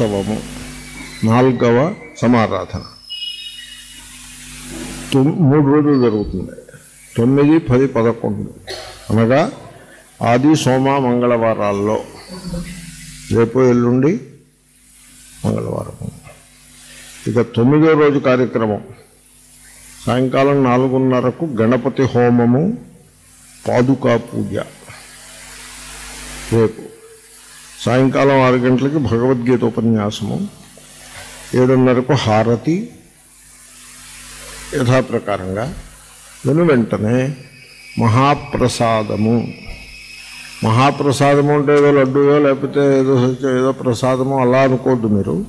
ఉత్సవము నాలుగవ సమారాధన. మూడు రోజులు జరుగుతుంది. తొమ్మిది పది పదకొండు. అనగా ఆది సోమ మంగళవారాల్లో. రేపు ఎల్లుండి మంగళవారం. ఇక తొమ్మిదో రోజు కార్యక్రమం. సాయంకాలం నాలుగున్నరకు గణపతి హోమము పాదుకా పూజ. రేపు. సాయంకాలం ఆరు గంటలకి భగవద్గీత ఉపన్యాసము ఏడున్నరకు హారతి యథాప్రకారంగా. వెను వెంటనే మహాప్రసాదము. మహాప్రసాదము అంటే ఏదో లడ్డూయో లేకపోతే ఏదో ఏదో ప్రసాదము అలా అనుకోద్దు మీరు.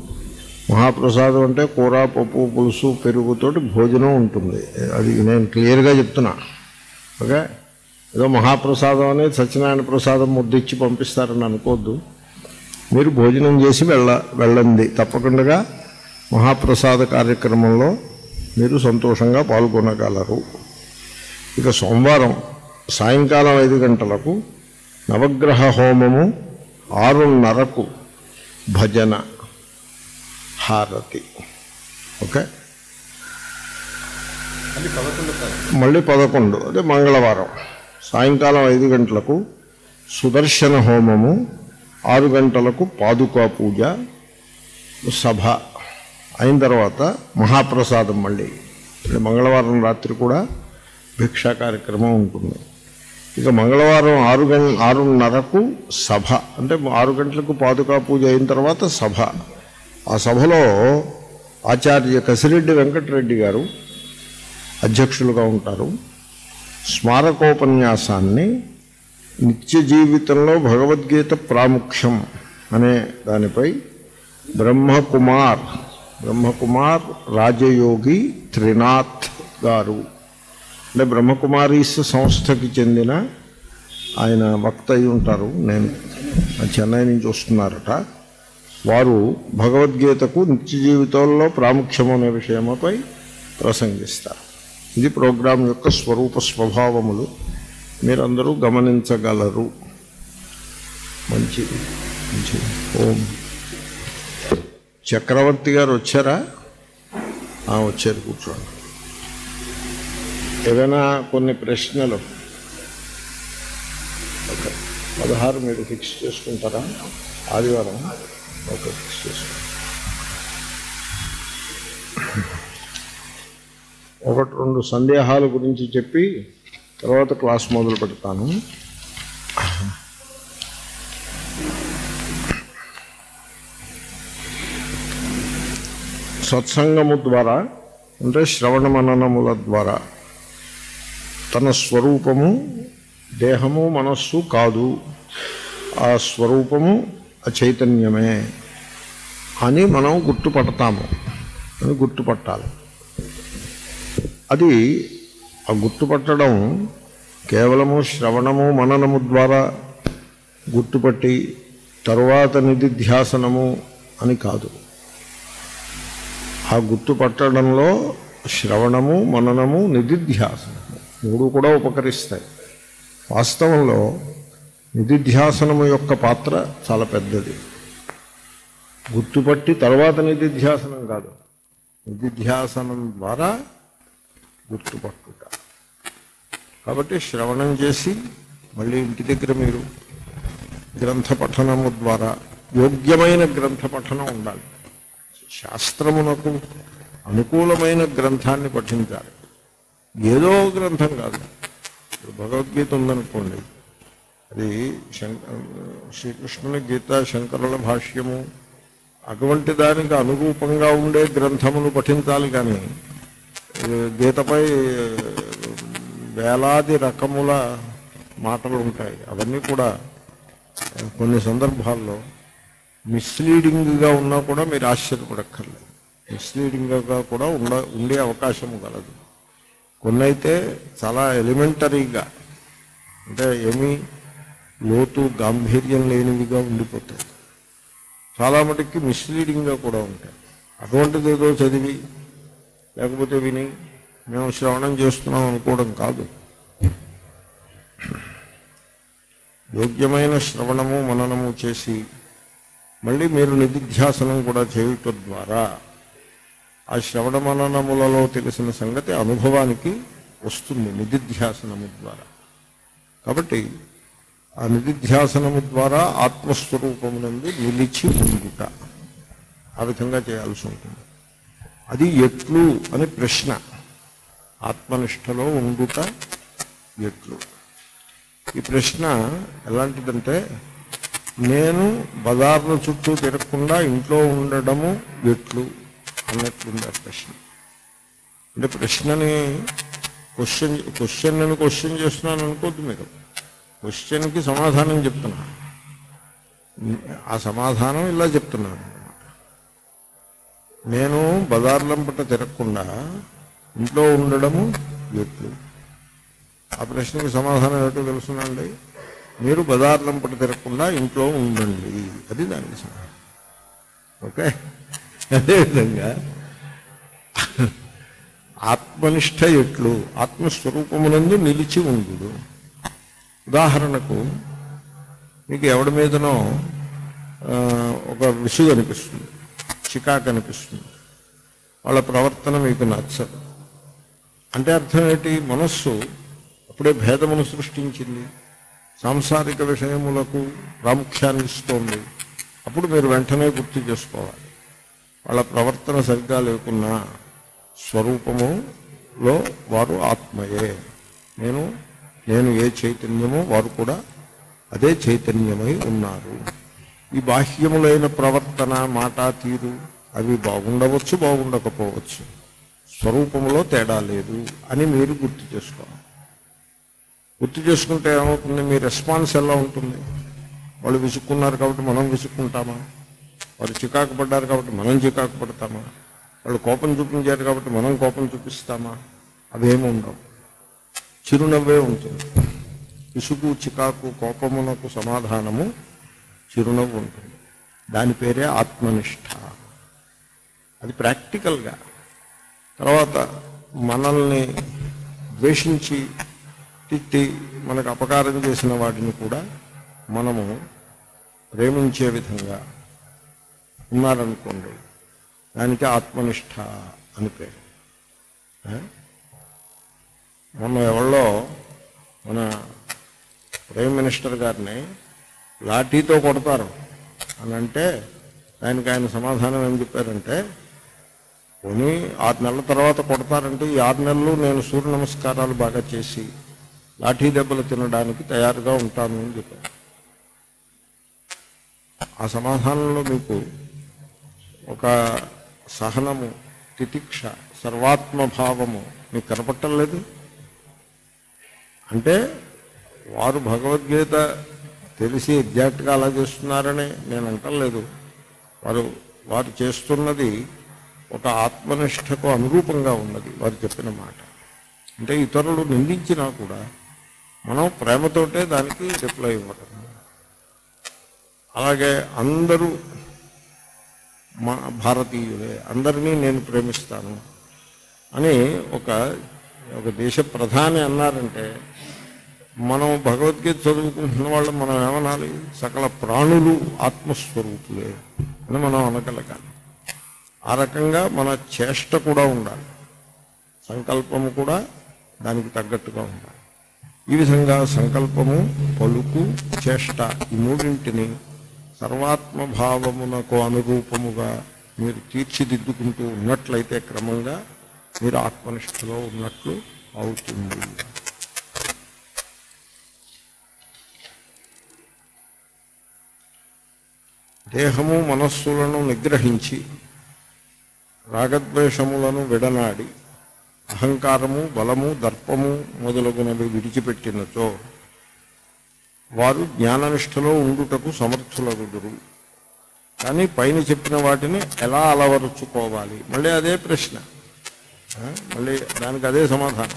మహాప్రసాదం అంటే కూర పప్పు పులుసు పెరుగుతోటి భోజనం ఉంటుంది. అది నేను క్లియర్గా చెప్తున్నా. ఓకే? ఏదో మహాప్రసాదం అనేది సత్యనారాయణ ప్రసాదం ముద్దిచ్చి పంపిస్తారని అనుకోవద్దు మీరు భోజనం చేసి వెళ్ళ వెళ్ళండి. తప్పకుండా మహాప్రసాద కార్యక్రమంలో మీరు సంతోషంగా పాల్గొనగలరు. ఇక సోమవారం సాయంకాలం ఐదు గంటలకు నవగ్రహ హోమము ఆరున్నరకు భజన హారతి. ఓకే? మళ్ళీ పదకొండు అదే మంగళవారం. సాయంకాలం ఐదు గంటలకు సుదర్శన హోమము ఆరు గంటలకు పాదుకా పూజ సభ అయిన తర్వాత మహాప్రసాదం మళ్ళీ. మంగళవారం రాత్రి కూడా భిక్షా కార్యక్రమం ఉంటుంది. ఇక మంగళవారం ఆరు గం ఆరున్నరకు సభ. అంటే ఆరు గంటలకు పాదుకా పూజ అయిన తర్వాత సభ. ఆ సభలో ఆచార్య కసిరెడ్డి వెంకటరెడ్డి గారు అధ్యక్షులుగా ఉంటారు. స్మారకోపన్యాసాన్ని నిత్య జీవితంలో భగవద్గీత ప్రాముఖ్యం అనే దానిపై బ్రహ్మకుమార్ బ్రహ్మకుమార్ రాజయోగి త్రినాథ్ గారు. అంటే బ్రహ్మకుమారీస్ సంస్థకి చెందిన ఆయన వక్త అయి ఉంటారు. నేను చెన్నై నుంచి వస్తున్నారట. వారు భగవద్గీతకు నిత్య జీవితంలో ప్రాముఖ్యం అనే విషయమపై ప్రసంగిస్తారు. ఇది ప్రోగ్రాం యొక్క స్వరూప స్వభావములు. మీరందరూ గమనించగలరు. మంచిది మంచిది. ఓం. చక్రవర్తి గారు వచ్చారా? ఆ, వచ్చారు కూర్చోండి. ఏదైనా కొన్ని ప్రశ్నలు? ఓకే. పదహారు మీరు ఫిక్స్ చేసుకుంటారా? ఆదివారం? ఓకే ఫిక్స్ చేసుకుంటారు ఒకటి రెండు సందేహాల గురించి చెప్పి తర్వాత క్లాస్ మొదలు పెడతాను. సత్సంగము ద్వారా అంటే శ్రవణ మననముల ద్వారా తన స్వరూపము దేహము మనస్సు కాదు. ఆ స్వరూపము ఆ చైతన్యమే అని మనం గుర్తుపడతాము. అని గుర్తుపట్టాలి. అది ఆ గుర్తుపట్టడం కేవలము శ్రవణము మననము ద్వారా గుర్తుపట్టి తరువాత నిధిధ్యాసనము అని కాదు. ఆ గుర్తుపట్టడంలో శ్రవణము మననము నిధిధ్యాసనము మూడు కూడా ఉపకరిస్తాయి. వాస్తవంలో నిధిధ్యాసనము యొక్క పాత్ర చాలా పెద్దది. గుర్తుపట్టి తర్వాత నిధిధ్యాసనం కాదు. నిధిధ్యాసనం ద్వారా గుర్తుపట్టుట. కాబట్టి శ్రవణం చేసి మళ్ళీ ఇంటి దగ్గర మీరు గ్రంథ పఠనము ద్వారా యోగ్యమైన గ్రంథ పఠనం ఉండాలి. శాస్త్రమునకు అనుకూలమైన గ్రంథాన్ని పఠించాలి. ఏదో గ్రంథం కాదు. ఇప్పుడు భగవద్గీత ఉందనుకోండి. అది శంక శ్రీకృష్ణుని గీత శంకరుల భాష్యము అటువంటి దానికి అనురూపంగా ఉండే గ్రంథమును పఠించాలి కానీ గీతపై వేలాది రకముల మాటలు ఉంటాయి. అవన్నీ కూడా కొన్ని సందర్భాల్లో మిస్లీడింగ్గా ఉన్నా కూడా మీరు ఆశ్చర్యపడక్కర్లేదు. మిస్లీడింగ్గా కూడా ఉండ ఉండే అవకాశం కలదు కొన్ని అయితే చాలా ఎలిమెంటరీగా అంటే ఏమీ లోతు గాంభీర్యం లేనివిగా ఉండిపోతాయి. చాలా మటుకి మిస్లీడింగ్గా కూడా ఉంటాయి. అటువంటిది ఏదో చదివి లేకపోతే విని మేము శ్రవణం చేస్తున్నాం అనుకోవడం కాదు. యోగ్యమైన శ్రవణము మననము చేసి మళ్ళీ మీరు నిధిధ్యాసనం కూడా చేయటం ద్వారా ఆ శ్రవణ మననములలో తెలిసిన సంగతి అనుభవానికి వస్తుంది నిధిధ్యాసనము ద్వారా. కాబట్టి ఆ నిధిధ్యాసనము ద్వారా ఆత్మస్వరూపమునందు నిలిచి ఉండుట ఆ విధంగా చేయాల్సి ఉంటుంది. అది ఎట్లు అని ప్రశ్న. ఆత్మనిష్టలో ఉండుట ఎట్లు ఈ ప్రశ్న ఎలాంటిదంటే నేను బజార్ల చుట్టూ తిరగకుండా ఇంట్లో ఉండడము ఎట్లు అన్నట్లుంది ఆ ప్రశ్న. అంటే ప్రశ్నని క్వశ్చన్ క్వశ్చన్ నేను క్వశ్చన్ చేస్తున్నాను అనుకోద్దు మీరు. క్వశ్చన్కి సమాధానం చెప్తున్నా. ఆ సమాధానం ఇలా చెప్తున్నాను. నేను బజార్లంపట తిరగకుండా ఇంట్లో ఉండడము ఎట్లు? ఆ ప్రశ్నకి సమాధానం ఏమిటో తెలుసునండి. మీరు బజార్లంపట తిరగకుండా ఇంట్లో ఉండండి. అది దానికి సమాధానం. ఓకే? అదేవిధంగా ఆత్మనిష్ట ఎట్లు? ఆత్మస్వరూపమునందు నిలిచి ఉండు ఉదాహరణకు మీకు ఎవడి మీదనో ఒక విసుగు అనిపిస్తుంది. చికాకు అనిపిస్తుంది. వాళ్ళ ప్రవర్తన మీకు నచ్చదు. అంటే అర్థం ఏంటి? మనస్సు అప్పుడే భేదమును సృష్టించింది. సాంసారిక విషయములకు ప్రాముఖ్యాన్ని ఇస్తోంది. అప్పుడు మీరు వెంటనే గుర్తు చేసుకోవాలి. వాళ్ళ ప్రవర్తన సరిగ్గా లేకున్నా స్వరూపములో వారు ఆత్మయే. నేను నేను ఏ చైతన్యమో వారు కూడా అదే చైతన్యమై ఉన్నారు. ఈ బాహ్యములైన ప్రవర్తన మాట తీరు అవి బాగుండవచ్చు బాగుండకపోవచ్చు. స్వరూపంలో తేడా లేదు అని మీరు గుర్తు చేసుకోవాలి. గుర్తు చేసుకుంటే ఏమవుతుంది? మీ రెస్పాన్స్ ఎలా ఉంటుంది? వాళ్ళు విసుక్కున్నారు కాబట్టి మనం విసుక్కుంటామా? వాళ్ళు చికాకు పడ్డారు కాబట్టి మనం చికాకు పడతామా? వాళ్ళు కోపం చూపించారు కాబట్టి మనం కోపం చూపిస్తామా? అవేమి ఉండవు. చిరునవ్వే ఉంటుంది. విసుగు చికాకు కోపమునకు సమాధానము చిరునవ్వు ఉంటుంది. దాని పేరే ఆత్మనిష్ట. అది ప్రాక్టికల్గా. తర్వాత మనల్ని ద్వేషించి తిట్టి మనకు అపకారం చేసిన వాటిని కూడా మనము ప్రేమించే విధంగా ఉన్నారనుకోండి దానికి ఆత్మనిష్ట అని పేరు. మొన్న ఎవరో మన ప్రైమ్ మినిస్టర్ గారిని లాఠీతో కొడతారు. అని అంటే దానికి ఆయన సమాధానం ఏం చెప్పారంటే పోనీ ఆరు నెలల తర్వాత కొడతారంటే ఈ ఆరు నెలలు నేను సూర్య నమస్కారాలు బాగా చేసి లాఠీ దెబ్బలు తినడానికి తయారుగా ఉంటాను అని చెప్పారు. ఆ సమాధానంలో మీకు ఒక సహనము తితిక్ష సర్వాత్మభావము మీకు కనపట్టలేదు? అంటే వారు భగవద్గీత తెలిసి ఎగ్జాక్ట్గా అలా చేస్తున్నారని నేను అంటలేదు. వారు వారు చేస్తున్నది ఒక ఆత్మనిష్టకు అనురూపంగా ఉన్నది వారు చెప్పిన మాట. అంటే ఇతరులు నిందించినా కూడా మనం ప్రేమతోటే దానికి రిప్లై ఇవ్వటం. అలాగే అందరూ మా భారతీయులే అందరినీ నేను ప్రేమిస్తాను అని ఒక ఒక దేశ ప్రధాని అన్నారంటే మనం భగవద్గీత చదువుకుంటున్న వాళ్ళు మనం ఏమనాలి? సకల ప్రాణులు ఆత్మస్వరూపులే అని మనం అనగలగాలి ఆ రకంగా మన చేష్ట కూడా ఉండాలి. సంకల్పము కూడా దానికి తగ్గట్టుగా ఉండాలి. ఈ విధంగా సంకల్పము పలుకు చేష్ట ఈ మూడింటిని సర్వాత్మభావమునకు అనురూపముగా మీరు తీర్చిదిద్దుకుంటూ ఉన్నట్లయితే క్రమంగా మీరు ఆత్మనిష్టలో ఉన్నట్లు అవుతుంది. దేహము మనస్సులను నిగ్రహించి రాగద్వేషములను విడనాడి అహంకారము బలము దర్పము మొదలగునవి విడిచిపెట్టినతో వారు జ్ఞాననిష్టలో ఉండుటకు సమర్థులగుదురు. కానీ పైన చెప్పిన వాటిని ఎలా అలవరుచుకోవాలి? మళ్ళీ అదే ప్రశ్న. మళ్ళీ దానికి అదే సమాధానం.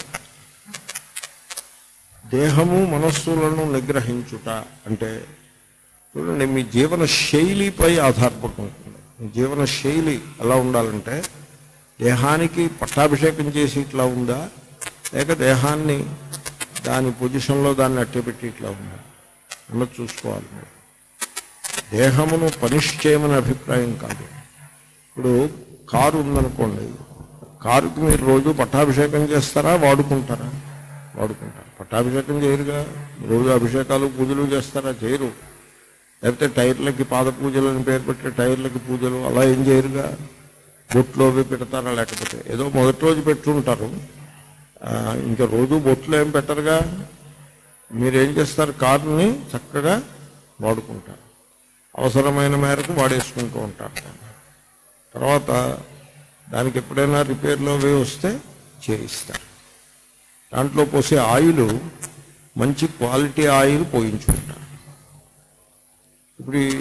దేహము మనస్సులను నిగ్రహించుట అంటే చూడండి మీ జీవన శైలిపై ఆధారపడి ఉంటుంది మీ జీవన శైలి ఎలా ఉండాలంటే దేహానికి పట్టాభిషేకం చేసి ఇట్లా ఉందా? లేక దేహాన్ని దాని పొజిషన్లో దాన్ని అట్టపెట్టి ఇట్లా ఉందా? అన్నది చూసుకోవాలి మీరు. దేహమును పనిష్ చేయమని అభిప్రాయం కాదు. ఇప్పుడు కారు ఉందనుకోండి కారుకి మీరు రోజు పట్టాభిషేకం చేస్తారా వాడుకుంటారా? వాడుకుంటారు. పట్టాభిషేకం చేయరుగా? రోజు అభిషేకాలు పూజలు చేస్తారా? చేయరు. లేకపోతే టైర్లకి పాద పూజలు అని పేరు పెట్టి టైర్లకి పూజలు అలా ఏం చేయరుగా? బొట్లు అవి పెడతారా లేకపోతే? ఏదో మొదటి రోజు పెట్టుంటారు. ఇంకా రోజు బొట్లు ఏం పెట్టరుగా? మీరేం చేస్తారు? కారుని చక్కగా వాడుకుంటారు. అవసరమైన మేరకు వాడేసుకుంటూ ఉంటారు. తర్వాత దానికి ఎప్పుడైనా రిపేర్లు అవి వస్తే చేయిస్తారు. దాంట్లో పోసే ఆయిల్ మంచి క్వాలిటీ ఆయిల్ పోయించుకుంటారు ఇప్పుడు ఈ-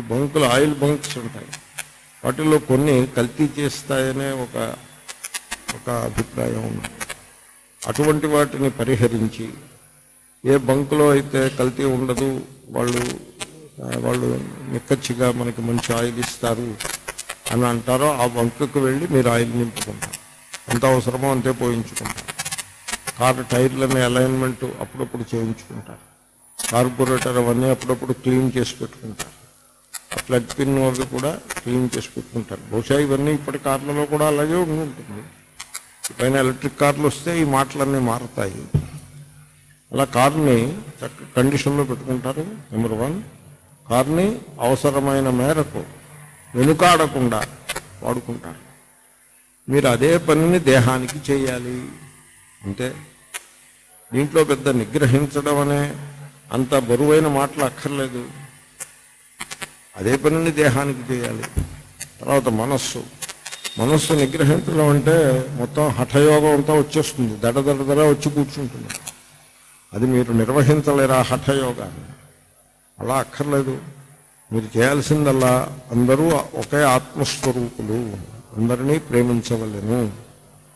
బంకులు ఆయిల్ బంక్స్ ఉంటాయి. వాటిల్లో కొన్ని కల్తీ చేస్తాయనే ఒక ఒక అభిప్రాయం ఉంది. అటువంటి వాటిని పరిహరించి ఏ బంకులో అయితే కల్తీ ఉండదు వాళ్ళు వాళ్ళు నిక్కచ్చిగా మనకి మంచి ఆయిల్ ఇస్తారు అని అంటారో ఆ బంకుకు వెళ్ళి మీరు ఆయిల్ నింపుకుంటారు. ఎంత అవసరమో అంతే పోయించుకుంటారు. కారు టైర్లని అలైన్మెంట్ అప్పుడప్పుడు చేయించుకుంటారు. కార్పొరేటర్ అవన్నీ అప్పుడప్పుడు క్లీన్ చేసి పెట్టుకుంటారు. ప్లగ్ పిన్ అవి కూడా క్లీన్ చేసి పెట్టుకుంటారు. బహుశా ఇవన్నీ ఇప్పటి కార్లలో కూడా అలాగే ఉండి ఉంటుంది పైన ఎలక్ట్రిక్ కార్లు వస్తే ఈ మాటలన్నీ మారుతాయి. అలా కార్ని చక్క కండిషన్లో పెట్టుకుంటారు. నెంబర్ వన్ కార్ని అవసరమైన మేరకు వెనుకాడకుండా వాడుకుంటారు. మీరు అదే పనిని దేహానికి చేయాలి. అంతే. దీంట్లో పెద్ద నిగ్రహించడం అనే అంత బరువైన మాటలు అక్కర్లేదు. అదే పనిని దేహానికి చేయాలి. తర్వాత మనస్సు. మనస్సు నిగ్రహించడం అంటే మొత్తం హఠయోగం అంతా వచ్చేస్తుంది. దడ దడ దడ వచ్చి కూర్చుంటుంది. అది మీరు నిర్వహించలేరా హఠయోగాన్ని? అలా అక్కర్లేదు. మీరు చేయాల్సిందల్లా అందరూ ఒకే ఆత్మస్వరూపులు. అందరినీ ప్రేమించవలను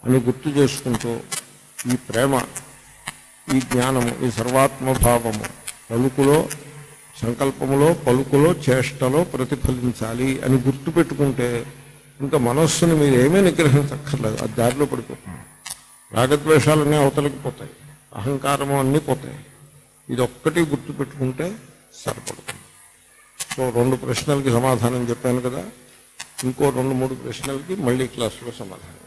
అని గుర్తు చేసుకుంటూ ఈ ప్రేమ ఈ జ్ఞానము ఈ సర్వాత్మభావము పలుకులో సంకల్పములో పలుకులో చేష్టలో ప్రతిఫలించాలి అని గుర్తు పెట్టుకుంటే ఇంకా మనస్సుని మీరు ఏమీ నిగ్రహించక్కర్లేదు. అది దారిలో పడిపోతుంది. రాగద్వేషాలన్నీ అవతలికి పోతాయి. అహంకారము అన్నీ పోతాయి. ఇదొక్కటి గుర్తుపెట్టుకుంటే గుర్తు పెట్టుకుంటే సరిపడుతుంది. సో రెండు ప్రశ్నలకి సమాధానం చెప్పాను కదా. ఇంకో రెండు మూడు ప్రశ్నలకి మళ్ళీ క్లాసులో సమాధానం.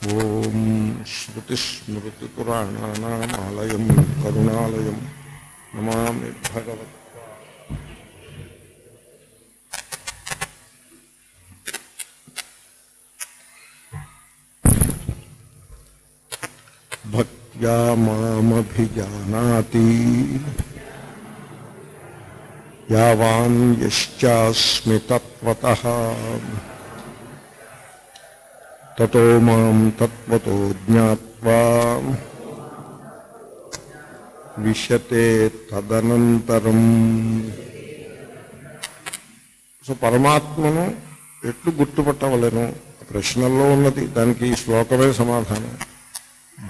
ॐ श्रुतिस्मृतिपुराणानामालयं करुणालयं नमामि भगवत् भक्त्या मामभिजानाति। यावान् यश्चास्मि తత్వతః తతో మాం తత్వతో జ్ఞాత్వా విశతే తదనంతరం సో పరమాత్మను ఎట్లు గుర్తుపట్టవలను? ప్రశ్నల్లో ఉన్నది దానికి ఈ శ్లోకమే సమాధానం.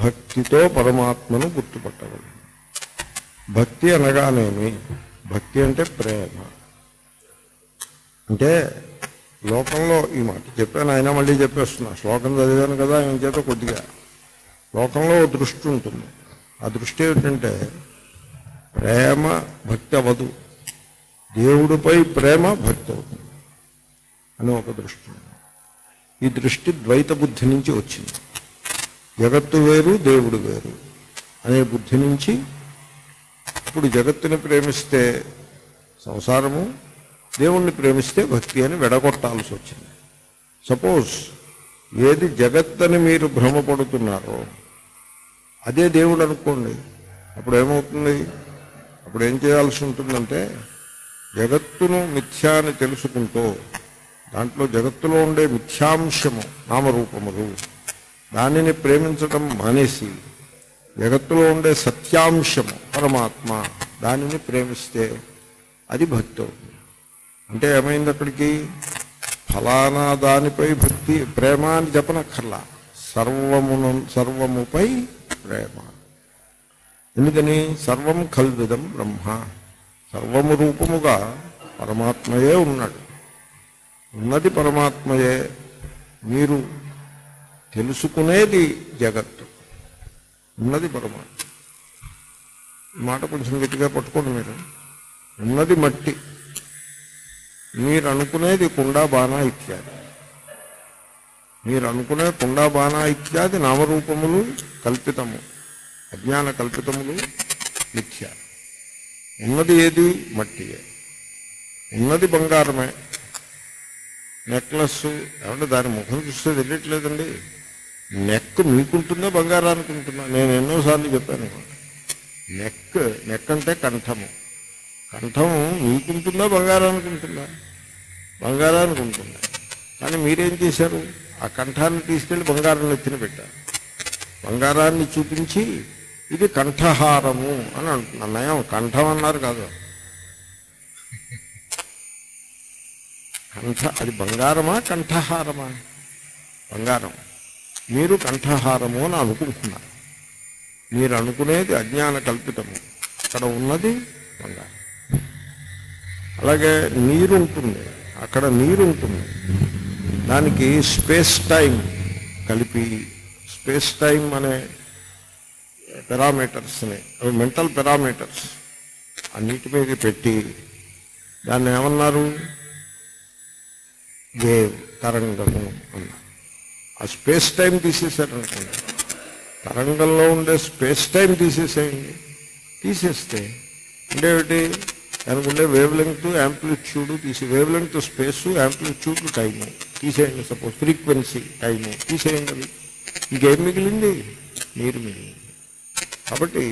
భక్తితో పరమాత్మను గుర్తుపట్టవలను. భక్తి అనగానేమి? భక్తి అంటే ప్రేమ. అంటే లోకంలో ఈ మాట చెప్పాను ఆయన మళ్ళీ చెప్పేస్తున్నా. శ్లోకం చదివాను కదా ఆయన చేత కొద్దిగా. లోకంలో దృష్టి ఉంటుంది. ఆ దృష్టి ఏమిటంటే ప్రేమ భక్తి అవదు దేవుడిపై ప్రేమ భక్తి అవుతుంది అని ఒక దృష్టి ఈ దృష్టి ద్వైత బుద్ధి నుంచి వచ్చింది. జగత్తు వేరు దేవుడు వేరు అనే బుద్ధి నుంచి ఇప్పుడు జగత్తుని ప్రేమిస్తే సంసారము దేవుణ్ణి ప్రేమిస్తే భక్తి అని వెడగొట్టాల్సి వచ్చింది. సపోజ్ ఏది జగత్తని మీరు భ్రమపడుతున్నారో అదే దేవుడు అనుకోండి. అప్పుడు ఏమవుతుంది? అప్పుడు ఏం చేయాల్సి ఉంటుందంటే జగత్తును మిథ్యా అని తెలుసుకుంటూ దాంట్లో జగత్తులో ఉండే మిథ్యాంశము నామరూపములు దానిని ప్రేమించడం మానేసి జగత్తులో ఉండే సత్యాంశము పరమాత్మ దానిని ప్రేమిస్తే అది భక్తి అంటే ఏమైంది అక్కడికి ఫలానా దానిపై భక్తి ప్రేమ అని చెప్పనక్కర్లా సర్వమున సర్వముపై ప్రేమ. ఎందుకని? సర్వం కల్విదం బ్రహ్మ. సర్వము రూపముగా పరమాత్మయే ఉన్నాడు. ఉన్నది పరమాత్మయే. మీరు తెలుసుకునేది జగత్తు. ఉన్నది పరమాత్మ. మాట కొంచెం గట్టిగా పట్టుకోండి మీరు. ఉన్నది మట్టి. మీరు అనుకునేది కుండా బాణ ఇత్యాది. మీరు అనుకునే కుండా బాణ ఇత్యాది నామరూపములు కల్పితము అజ్ఞాన కల్పితములు మిథ్య ఉన్నది ఏది? మట్టియే. ఉన్నది బంగారమే. నెక్లెస్ ఏమంటే దాని ముఖం చూస్తే తెలియట్లేదండి. నెక్ మీకుంటుందా బంగారానికి ఉంటుందా? నేను ఎన్నోసార్లు చెప్పాను. నెక్ నెక్ అంటే కంఠము. కంఠం మీకుంటుందా బంగారానికి ఉంటుందా? బంగారానికి ఉంటుందా? కానీ మీరేం చేశారు? ఆ కంఠాన్ని తీసుకెళ్ళి బంగారం ఎత్తిన పెట్టారు. బంగారాన్ని చూపించి ఇది కంఠహారము అని అంటున్నాను నయం కంఠం అన్నారు కాదు. కంఠ అది బంగారమా కంఠహారమా? బంగారం. మీరు కంఠహారము అని అనుకుంటున్నారు. మీరు అనుకునేది అజ్ఞాన కల్పితము. అక్కడ ఉన్నది బంగారం. అలాగే నీరు ఉంటుంది అక్కడ నీరు ఉంటుంది దానికి స్పేస్ టైం కలిపి స్పేస్ టైం అనే పెరామీటర్స్ని అవి మెంటల్ పెరామీటర్స్. అన్నిటి మీద పెట్టి దాన్ని ఏమన్నారు? వేవ్ తరంగము అన్నారు. ఆ స్పేస్ టైం తీసేశారనుకోండి తరంగంలో ఉండే స్పేస్ టైం తీసేసేయండి. తీసేస్తే అంటే దానికి వేవ్ లెంగ్త్ యాంప్లిట్యూడ్ తీసి wave length space amplitude time తీసేయండి సపోజ్ ఫ్రీక్వెన్సీ టైము తీసేయండి అది. ఇంకేం మిగిలింది? నీరు మిగిలింది. కాబట్టి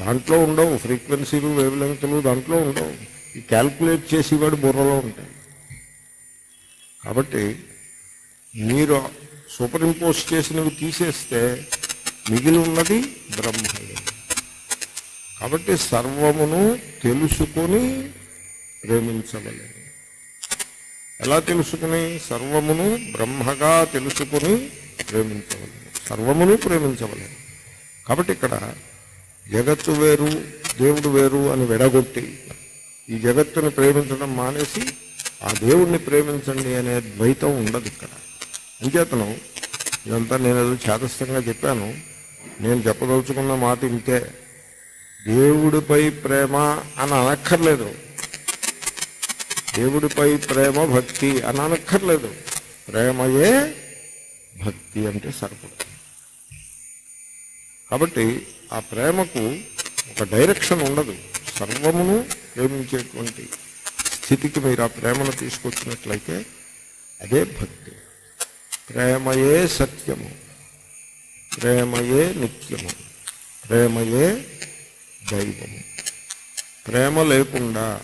దాంట్లో ఉండవు. ఫ్రీక్వెన్సీలు వేవ్ లెంగ్త్లు దాంట్లో ఉండవు. ఈ క్యాల్కులేట్ చేసేవాడు బుర్రలో ఉంటాయి కాబట్టి మీరు సూపర్ ఇంపోజ్ చేసినవి తీసేస్తే మిగిలి ఉన్నది బ్రహ్మయ్య కాబట్టి సర్వమును తెలుసుకొని ప్రేమించవలేదు ఎలా తెలుసుకుని? సర్వమును బ్రహ్మగా తెలుసుకుని ప్రేమించవలేదు సర్వమును ప్రేమించవలేదు కాబట్టి ఇక్కడ జగత్తు వేరు దేవుడు వేరు అని విడగొట్టి ఈ జగత్తుని ప్రేమించడం మానేసి ఆ దేవుణ్ణి ప్రేమించండి అనే ద్వైతం ఉండదు ఇక్కడ. అంచేతను ఇదంతా నేను ఏదో చేతస్థంగా చెప్పాను. నేను చెప్పదలుచుకున్న మాట ఇంతే. దేవుడిపై ప్రేమ అని అనక్కర్లేదు. దేవుడిపై ప్రేమ భక్తి అని అనక్కర్లేదు. ప్రేమయే భక్తి అంటే సరిపడుతుంది కాబట్టి ఆ ప్రేమకు ఒక డైరెక్షన్ ఉండదు. సర్వమును ప్రేమించేటువంటి స్థితికి మీరు ఆ ప్రేమను తీసుకొచ్చినట్లయితే అదే భక్తి. ప్రేమయే సత్యము. ప్రేమయే నిత్యము. ప్రేమయే దైవము. ప్రేమ లేకుండా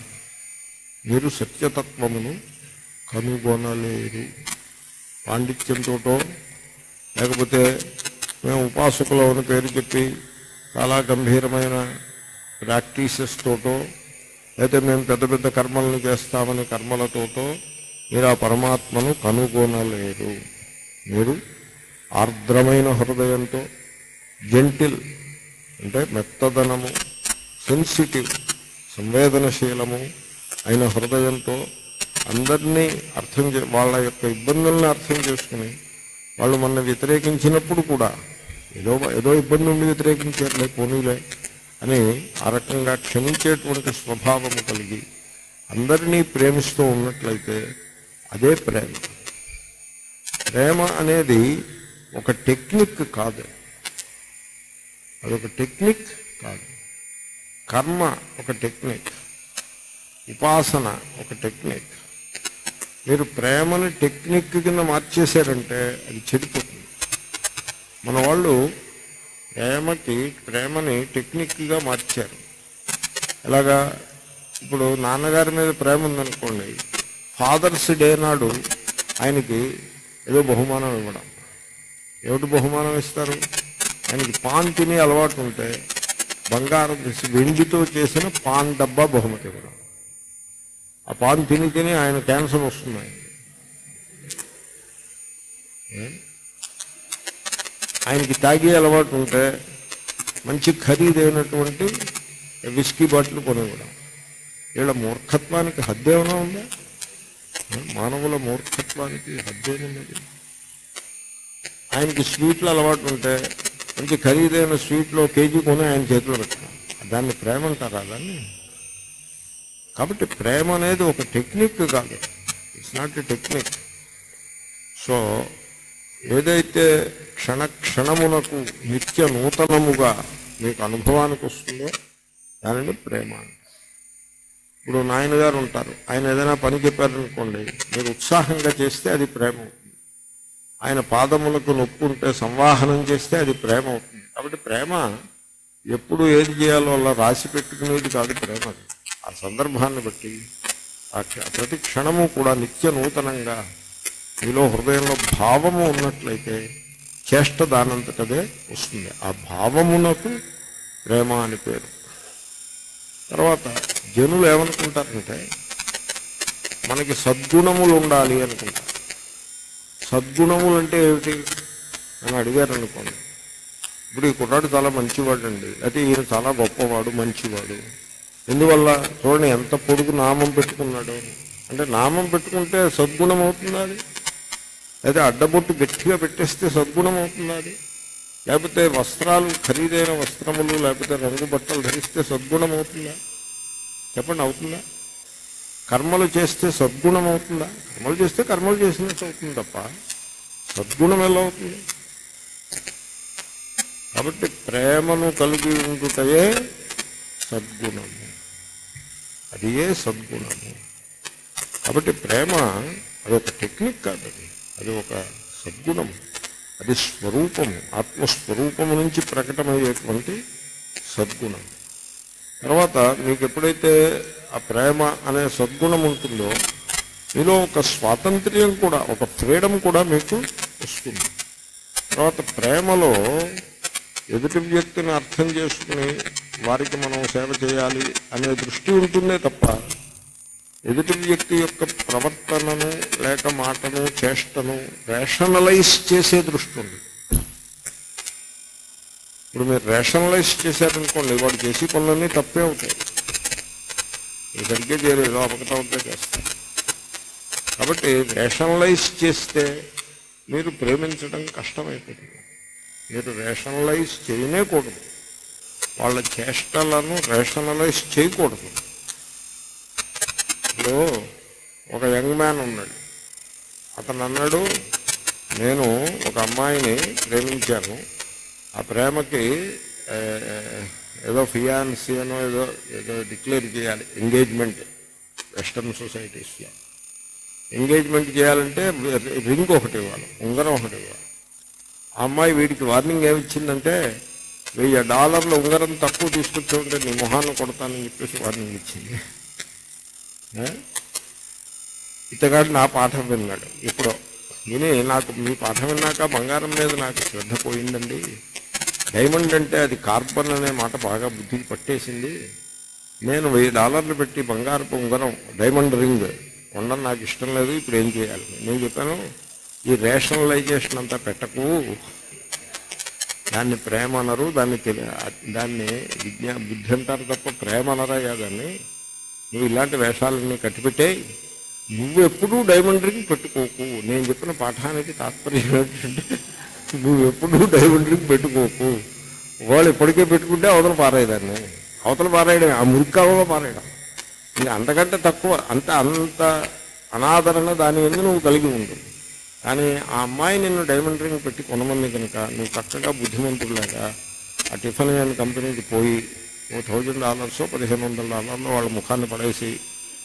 మీరు సత్యతత్వమును కనుగొనలేరు. పాండిత్యంతోటో లేకపోతే మేము ఉపాసకులు అని పేరు చెప్పి చాలా గంభీరమైన ప్రాక్టీసెస్ తోటో అయితే మేము పెద్ద పెద్ద కర్మలను చేస్తామని కర్మలతోటో మీరు ఆ పరమాత్మను కనుగొనలేరు. మీరు ఆర్ద్రమైన హృదయంతో జెంటిల్ అంటే మెత్తదనము సెన్సిటివ్ సంవేదనశీలము అయిన హృదయంతో అందరినీ అర్థం చే వాళ్ళ యొక్క ఇబ్బందుల్ని అర్థం చేసుకుని వాళ్ళు మన వ్యతిరేకించినప్పుడు కూడా ఏదో ఏదో ఇబ్బంది ఉండి వ్యతిరేకించారులే పోనీలే అని ఆ రకంగా క్షమించేటువంటి స్వభావము కలిగి అందరినీ ప్రేమిస్తూ ఉన్నట్లయితే అదే ప్రేమ. ప్రేమ అనేది ఒక టెక్నిక్ కాదు. అదొక టెక్నిక్ కాదు. కర్మ ఒక టెక్నిక్ ఉపాసన ఒక టెక్నిక్. మీరు ప్రేమని టెక్నిక్ కింద మార్చేశారంటే అది చెడిపోతుంది. మన వాళ్ళు ప్రేమకి ప్రేమని టెక్నిక్గా మార్చారు. ఎలాగా? ఇప్పుడు నాన్నగారి మీద ప్రేమ ఉందనుకోండి ఫాదర్స్ డే నాడు ఆయనకి ఏదో బహుమానం ఇవ్వడం. ఏమిటి బహుమానం ఇస్తారు? ఆయనకి పాన్ తినే అలవాటు ఉంటే బంగారం వెండితో చేసిన పాన్ డబ్బా బహుమతి ఇవ్వడం ఆ పాన్ తిని తిని ఆయన క్యాన్సర్ వస్తుంది ఆయనకి. తాగే అలవాటు ఉంటే మంచి ఖరీదైనటువంటి విస్కీ బాటిల్ కొనివ్వడం వీళ్ళ మూర్ఖత్వానికి హద్దేమైనా ఉందా? మానవుల మూర్ఖత్వానికి హద్దేమున్నది ఆయనకి స్వీట్లు అలవాటు ఉంటే మంచి ఖరీదైన స్వీట్లో కేజీ కొని ఆయన చేతిలో పెట్టడం దాన్ని ప్రేమ అంటారా దాన్ని. కాబట్టి ప్రేమ అనేది ఒక టెక్నిక్ కాదు. It's not a technique so ఏదైతే క్షణ క్షణమునకు నిత్య నూతనముగా మీకు అనుభవానికి వస్తుందో దానిని ప్రేమ ఇప్పుడు నాయన గారు ఉంటారు. ఆయన ఏదైనా పని చెప్పారనుకోండి మీరు ఉత్సాహంగా చేస్తే అది ప్రేమ. ఆయన పాదములకు నొప్పి ఉంటే సంవాహనం చేస్తే అది ప్రేమ అవుతుంది. కాబట్టి ప్రేమ ఎప్పుడు ఏది చేయాలో అలా రాసి పెట్టుకునేది కాదు ప్రేమ ఆ సందర్భాన్ని బట్టి ఆ ప్రతి క్షణము కూడా నిత్య నూతనంగా మీలో హృదయంలో భావము ఉన్నట్లయితే చేష్ట దానంతటదే వస్తుంది. ఆ భావమునకు ప్రేమ అని పేరు. తర్వాత జనులు ఏమనుకుంటారంటే మనకి సద్గుణములు ఉండాలి అనుకుంటారు. సద్గుణములు అంటే ఏమిటి? అని అడిగారు అనుకోండి ఇప్పుడు ఈ కుర్రాడు చాలా మంచివాడు అండి అయితే ఈయన చాలా గొప్పవాడు మంచివాడు. ఎందువల్ల? చూడండి ఎంత పొడుగు నామం పెట్టుకున్నాడు. అంటే నామం పెట్టుకుంటే సద్గుణం అవుతుందా అది? అయితే అడ్డబొట్టు గట్టిగా పెట్టేస్తే సద్గుణం అవుతుందా అది? లేకపోతే వస్త్రాలు ఖరీదైన వస్త్రములు లేకపోతే రంగు బట్టలు ధరిస్తే సద్గుణం అవుతుందా? చెప్పండి అవుతుందా? కర్మలు చేస్తే సద్గుణం అవుతుందా? కర్మలు చేస్తే కర్మలు చేసినట్టు అవుతుంది తప్ప సద్గుణం ఎలా అవుతుంది? కాబట్టి ప్రేమను కలిగి ఉండుటయే సద్గుణము. అది ఏ సద్గుణము. కాబట్టి ప్రేమ అది ఒక టెక్నిక్ కాదు అది. అది ఒక సద్గుణము. అది స్వరూపము. ఆత్మస్వరూపము నుంచి ప్రకటమయ్యేటువంటి సద్గుణం తర్వాత మీకు ఎప్పుడైతే ఆ ప్రేమ అనే సద్గుణం ఉంటుందో మీలో ఒక స్వాతంత్ర్యం కూడా ఒక ఫ్రీడమ్ కూడా మీకు వస్తుంది. తర్వాత ప్రేమలో ఎదుటి వ్యక్తిని అర్థం చేసుకుని వారికి మనం సేవ చేయాలి అనే దృష్టి ఉంటుందే తప్ప ఎదుటి వ్యక్తి యొక్క ప్రవర్తనను లేక మాటను చేష్టను రేషనలైజ్ చేసే దృష్టి ఉంది. ఇప్పుడు మీరు రేషనలైజ్ చేశారనుకోండి వాడు చేసి పనులన్నీ తప్పే అవుతాయి ఇక్కడికే చేరు ఏదో అపకటవుతే చేస్తారు. కాబట్టి రేషనలైజ్ చేస్తే మీరు ప్రేమించడం కష్టమైపోతుంది. మీరు రేషనలైజ్ చేయనేకూడదు. వాళ్ళ చేష్టలను రేషనలైజ్ చేయకూడదు. ఇప్పుడు ఒక యంగ్ మ్యాన్ ఉన్నాడు. అతను అన్నాడు నేను ఒక అమ్మాయిని ప్రేమించాను. ఆ ప్రేమకి ఏదో ఫియాన్సీ అనో ఏదో ఏదో డిక్లేర్ చేయాలి. ఎంగేజ్మెంట్ వెస్టర్న్ సొసైటీస్లో. ఎంగేజ్మెంట్ చేయాలంటే రింగ్ ఒకటి ఇవ్వాలి ఉంగరం ఒకటి ఇవ్వాలి. ఆ అమ్మాయి వీడికి వార్నింగ్ ఏమిచ్చిందంటే వెయ్యి డాలర్ల ఉంగరం తక్కువ తీసుకొచ్చి ఉంటే నీ మొహాన్ని కొడతానని చెప్పేసి వార్నింగ్ ఇచ్చింది. ఇతగాడు నా పాఠం విన్నాడు. ఇప్పుడు విని నాకు మీ పాఠం విన్నాక బంగారం మీద నాకు శ్రద్ధ పోయిందండి. డైమండ్ అంటే అది కార్బన్ అనే మాట బాగా బుద్ధికి పట్టేసింది. నేను వెయ్యి డాలర్లు పెట్టి బంగారపు ఉంగరం డైమండ్ రింగ్ ఉండడం నాకు ఇష్టం లేదు ఇప్పుడు ఏం చేయాలి? నేను చెప్పాను ఈ రేషనలైజేషన్ అంతా పెట్టకు. దాన్ని ప్రేమ అనరు దాన్ని దాన్ని విజ్ఞా బుద్ధి అంటారు తప్ప ప్రేమ అనరా కాదని నువ్వు ఇలాంటి వేషాలన్నీ కట్టిపెట్టాయి. నువ్వు ఎప్పుడూ డైమండ్ రింగ్ పెట్టుకోకు. నేను చెప్పిన పాఠానికి తాత్పర్యం ఏంటంటే నువ్వు ఎప్పుడు డైమండ్ రింగ్ పెట్టుకోకు వాళ్ళు ఇప్పటికే పెట్టుకుంటే అవతల పారేయదాన్ని అవతల పారేయడం ఆ మురికాలలో పారాయడం. ఇంకా అంతకంటే తక్కువ అంత అంత అనాదరణ దాని మీద నువ్వు కలిగి ఉండు. కానీ ఆ అమ్మాయి నిన్ను డైమండ్ రింగ్ పెట్టి కొనమంది కనుక నువ్వు చక్కగా బుద్ధిమంతుడిలాగా ఆ టిఫిన్ అండ్ కంపెనీకి పోయి ఓ థౌజండ్ డాలర్స్ పదిహేను వందల డాలర్లో వాళ్ళ ముఖాన్ని పడేసి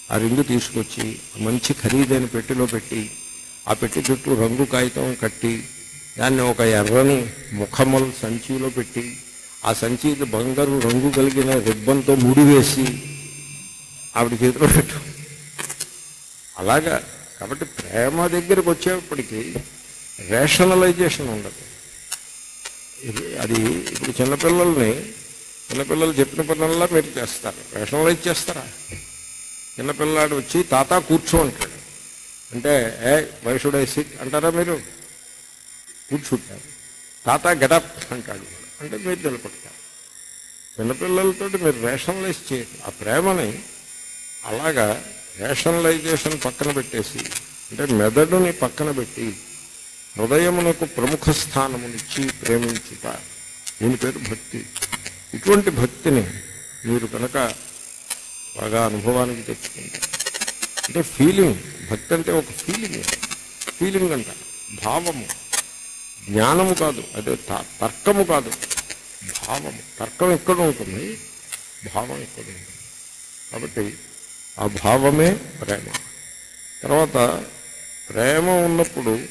ఆ రింగు తీసుకొచ్చి మంచి ఖరీదైన పెట్టెలో పెట్టి ఆ పెట్టి చుట్టూ రంగు కాగితం కట్టి దాన్ని ఒక ఎర్రని ముఖములు సంచిలో పెట్టి ఆ సంచికి బంగారు రంగు కలిగిన రిబ్బన్తో ముడివేసి ఆవిడ చేతిలో పెట్టు. అలాగా కాబట్టి ప్రేమ దగ్గరికి వచ్చేప్పటికీ రేషనలైజేషన్ ఉండదు. అది ఇప్పుడు చిన్నపిల్లల్ని చిన్నపిల్లలు చెప్పిన పనుల్లో మీరు చేస్తారు. రేషనలైజ్ చేస్తారా? చిన్నపిల్లాడు వచ్చి తాత కూర్చో అంటాడు. అంటే ఏ వయసుడే సిట్ అంటారా మీరు? కూర్చుంటారు. తాత గడప్ అంటాడు. అంటే మీరు నిలబడతారు. చిన్నపిల్లలతో మీరు రేషనలైజ్ చేయండి. ఆ ప్రేమని అలాగా రేషనలైజేషన్ పక్కన పెట్టేసి అంటే మెదడుని పక్కన పెట్టి హృదయమునకు ప్రముఖ స్థానమునిచ్చి ప్రేమించుట. దీని పేరు భక్తి. ఇటువంటి భక్తిని మీరు కనుక బాగా అనుభవానికి తెచ్చుకుంటారు అంటే ఫీలింగ్ భక్తి అంటే ఒక ఫీలింగ్ ఫీలింగ్ అంట భావము. జ్ఞానము కాదు అదే త- తర్కము కాదు. భావము తర్కం ఎక్కడ ఉంటుంది? భావం ఎక్కడ ఉంటుంది? కాబట్టి ఆ భావమే ప్రేమ. తర్వాత ప్రేమ ఉన్నప్పుడు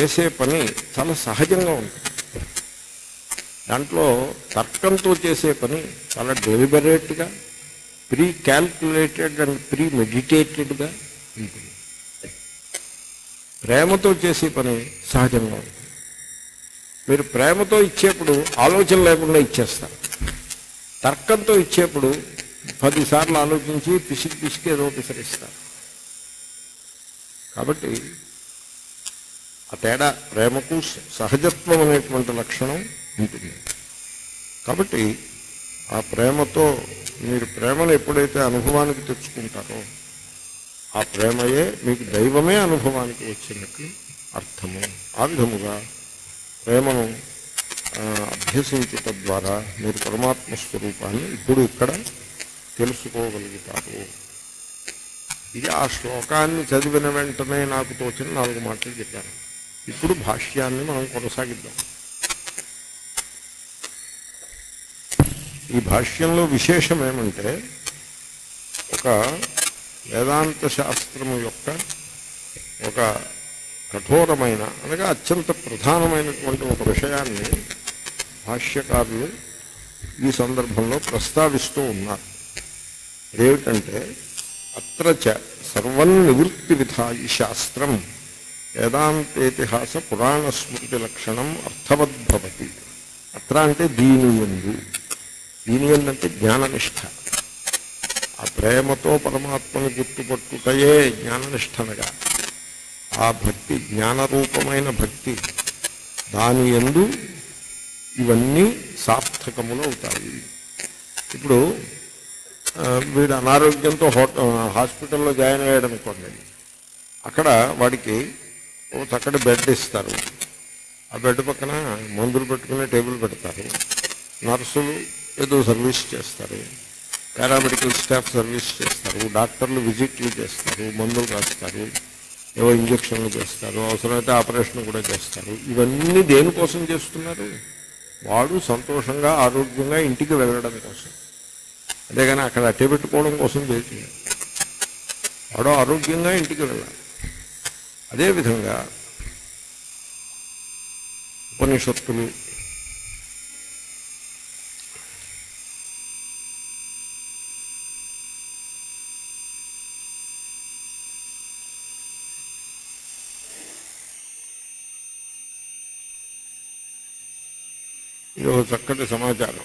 చేసే పని చాలా సహజంగా ఉంటుంది. దాంట్లో తర్కంతో చేసే పని చాలా డెలిబరేట్గా ప్రీ క్యాల్కులేటెడ్ అండ్ ప్రీ మెడిటేటెడ్గా ఉంటుంది. ప్రేమతో చేసే పని సహజంగా ఉంటుంది. మీరు ప్రేమతో ఇచ్చేప్పుడు ఆలోచన లేకుండా ఇచ్చేస్తారు. తర్కంతో ఇచ్చేప్పుడు పదిసార్లు ఆలోచించి పిసికి పిసికి ఏదో పిసరిస్తారు కాబట్టి ఆ తేడా ప్రేమకు సహజత్వం అనేటువంటి లక్షణం ఉంటుంది. కాబట్టి ఆ ప్రేమతో మీరు ప్రేమను ఎప్పుడైతే అనుభవానికి తెచ్చుకుంటారో ఆ ప్రేమయే మీకు దైవమే అనుభవానికి వచ్చినట్లు అర్థము. ఆ విధముగా ప్రేమను అభ్యసించుట ద్వారా మీరు పరమాత్మ స్వరూపాన్ని ఇప్పుడు ఇక్కడ తెలుసుకోగలుగుతారు. ఇది ఆ శ్లోకాన్ని చదివిన వెంటనే నాకు తోచిన నాలుగు మాటలు చెప్పాను ఇప్పుడు భాష్యాన్ని మనం కొనసాగిద్దాం. ఈ భాష్యంలో విశేషం ఏమంటే ఒక వేదాంత శాస్త్రము యొక్క ఒక కఠోరమైన అనగా అత్యంత ప్రధానమైనటువంటి ఒక విషయాన్ని భాష్యకారులు ఈ సందర్భంలో ప్రస్తావిస్తూ ఉన్నారు. అదేమిటంటే అత్ర సర్వం నివృత్తి విధాయి శాస్త్రం వేదాంతేతిహాస పురాణ స్మృతి లక్షణం అర్థవద్భవతి అత్ర అంటే దీని ఎందు. దీని ఎందంటే జ్ఞాననిష్ట. ఆ ప్రేమతో పరమాత్మను గుర్తుపట్టుటయే జ్ఞాననిష్టనగా ఆ భక్తి జ్ఞానరూపమైన భక్తి దాని ఎందు ఇవన్నీ సార్థకములు అవుతాయి. ఇప్పుడు వీడు అనారోగ్యంతో హోట హాస్పిటల్లో జాయిన్ అయ్యాడు అనుకోండి అక్కడ వాడికి ఓ చక్కటి బెడ్ ఇస్తారు. ఆ బెడ్ పక్కన మందులు పెట్టుకునే టేబుల్ పెడతారు. నర్సులు ఏదో సర్వీస్ చేస్తారు. పారామెడికల్ స్టాఫ్ సర్వీస్ చేస్తారు. డాక్టర్లు విజిట్లు చేస్తారు. మందులు రాస్తారు. ఏవో ఇంజక్షన్లు చేస్తారు అవసరమైతే ఆపరేషన్ కూడా చేస్తారు. ఇవన్నీ దేనికోసం చేస్తున్నారు? వాడు సంతోషంగా ఆరోగ్యంగా ఇంటికి వెళ్ళడం కోసం. అంతేగాని అక్కడ అట్టే పెట్టుకోవడం కోసం చేస్తున్నారు. వాడు ఆరోగ్యంగా ఇంటికి వెళ్ళాలి. అదేవిధంగా ఉపనిషత్తులు మరో చక్కటి సమాచారం.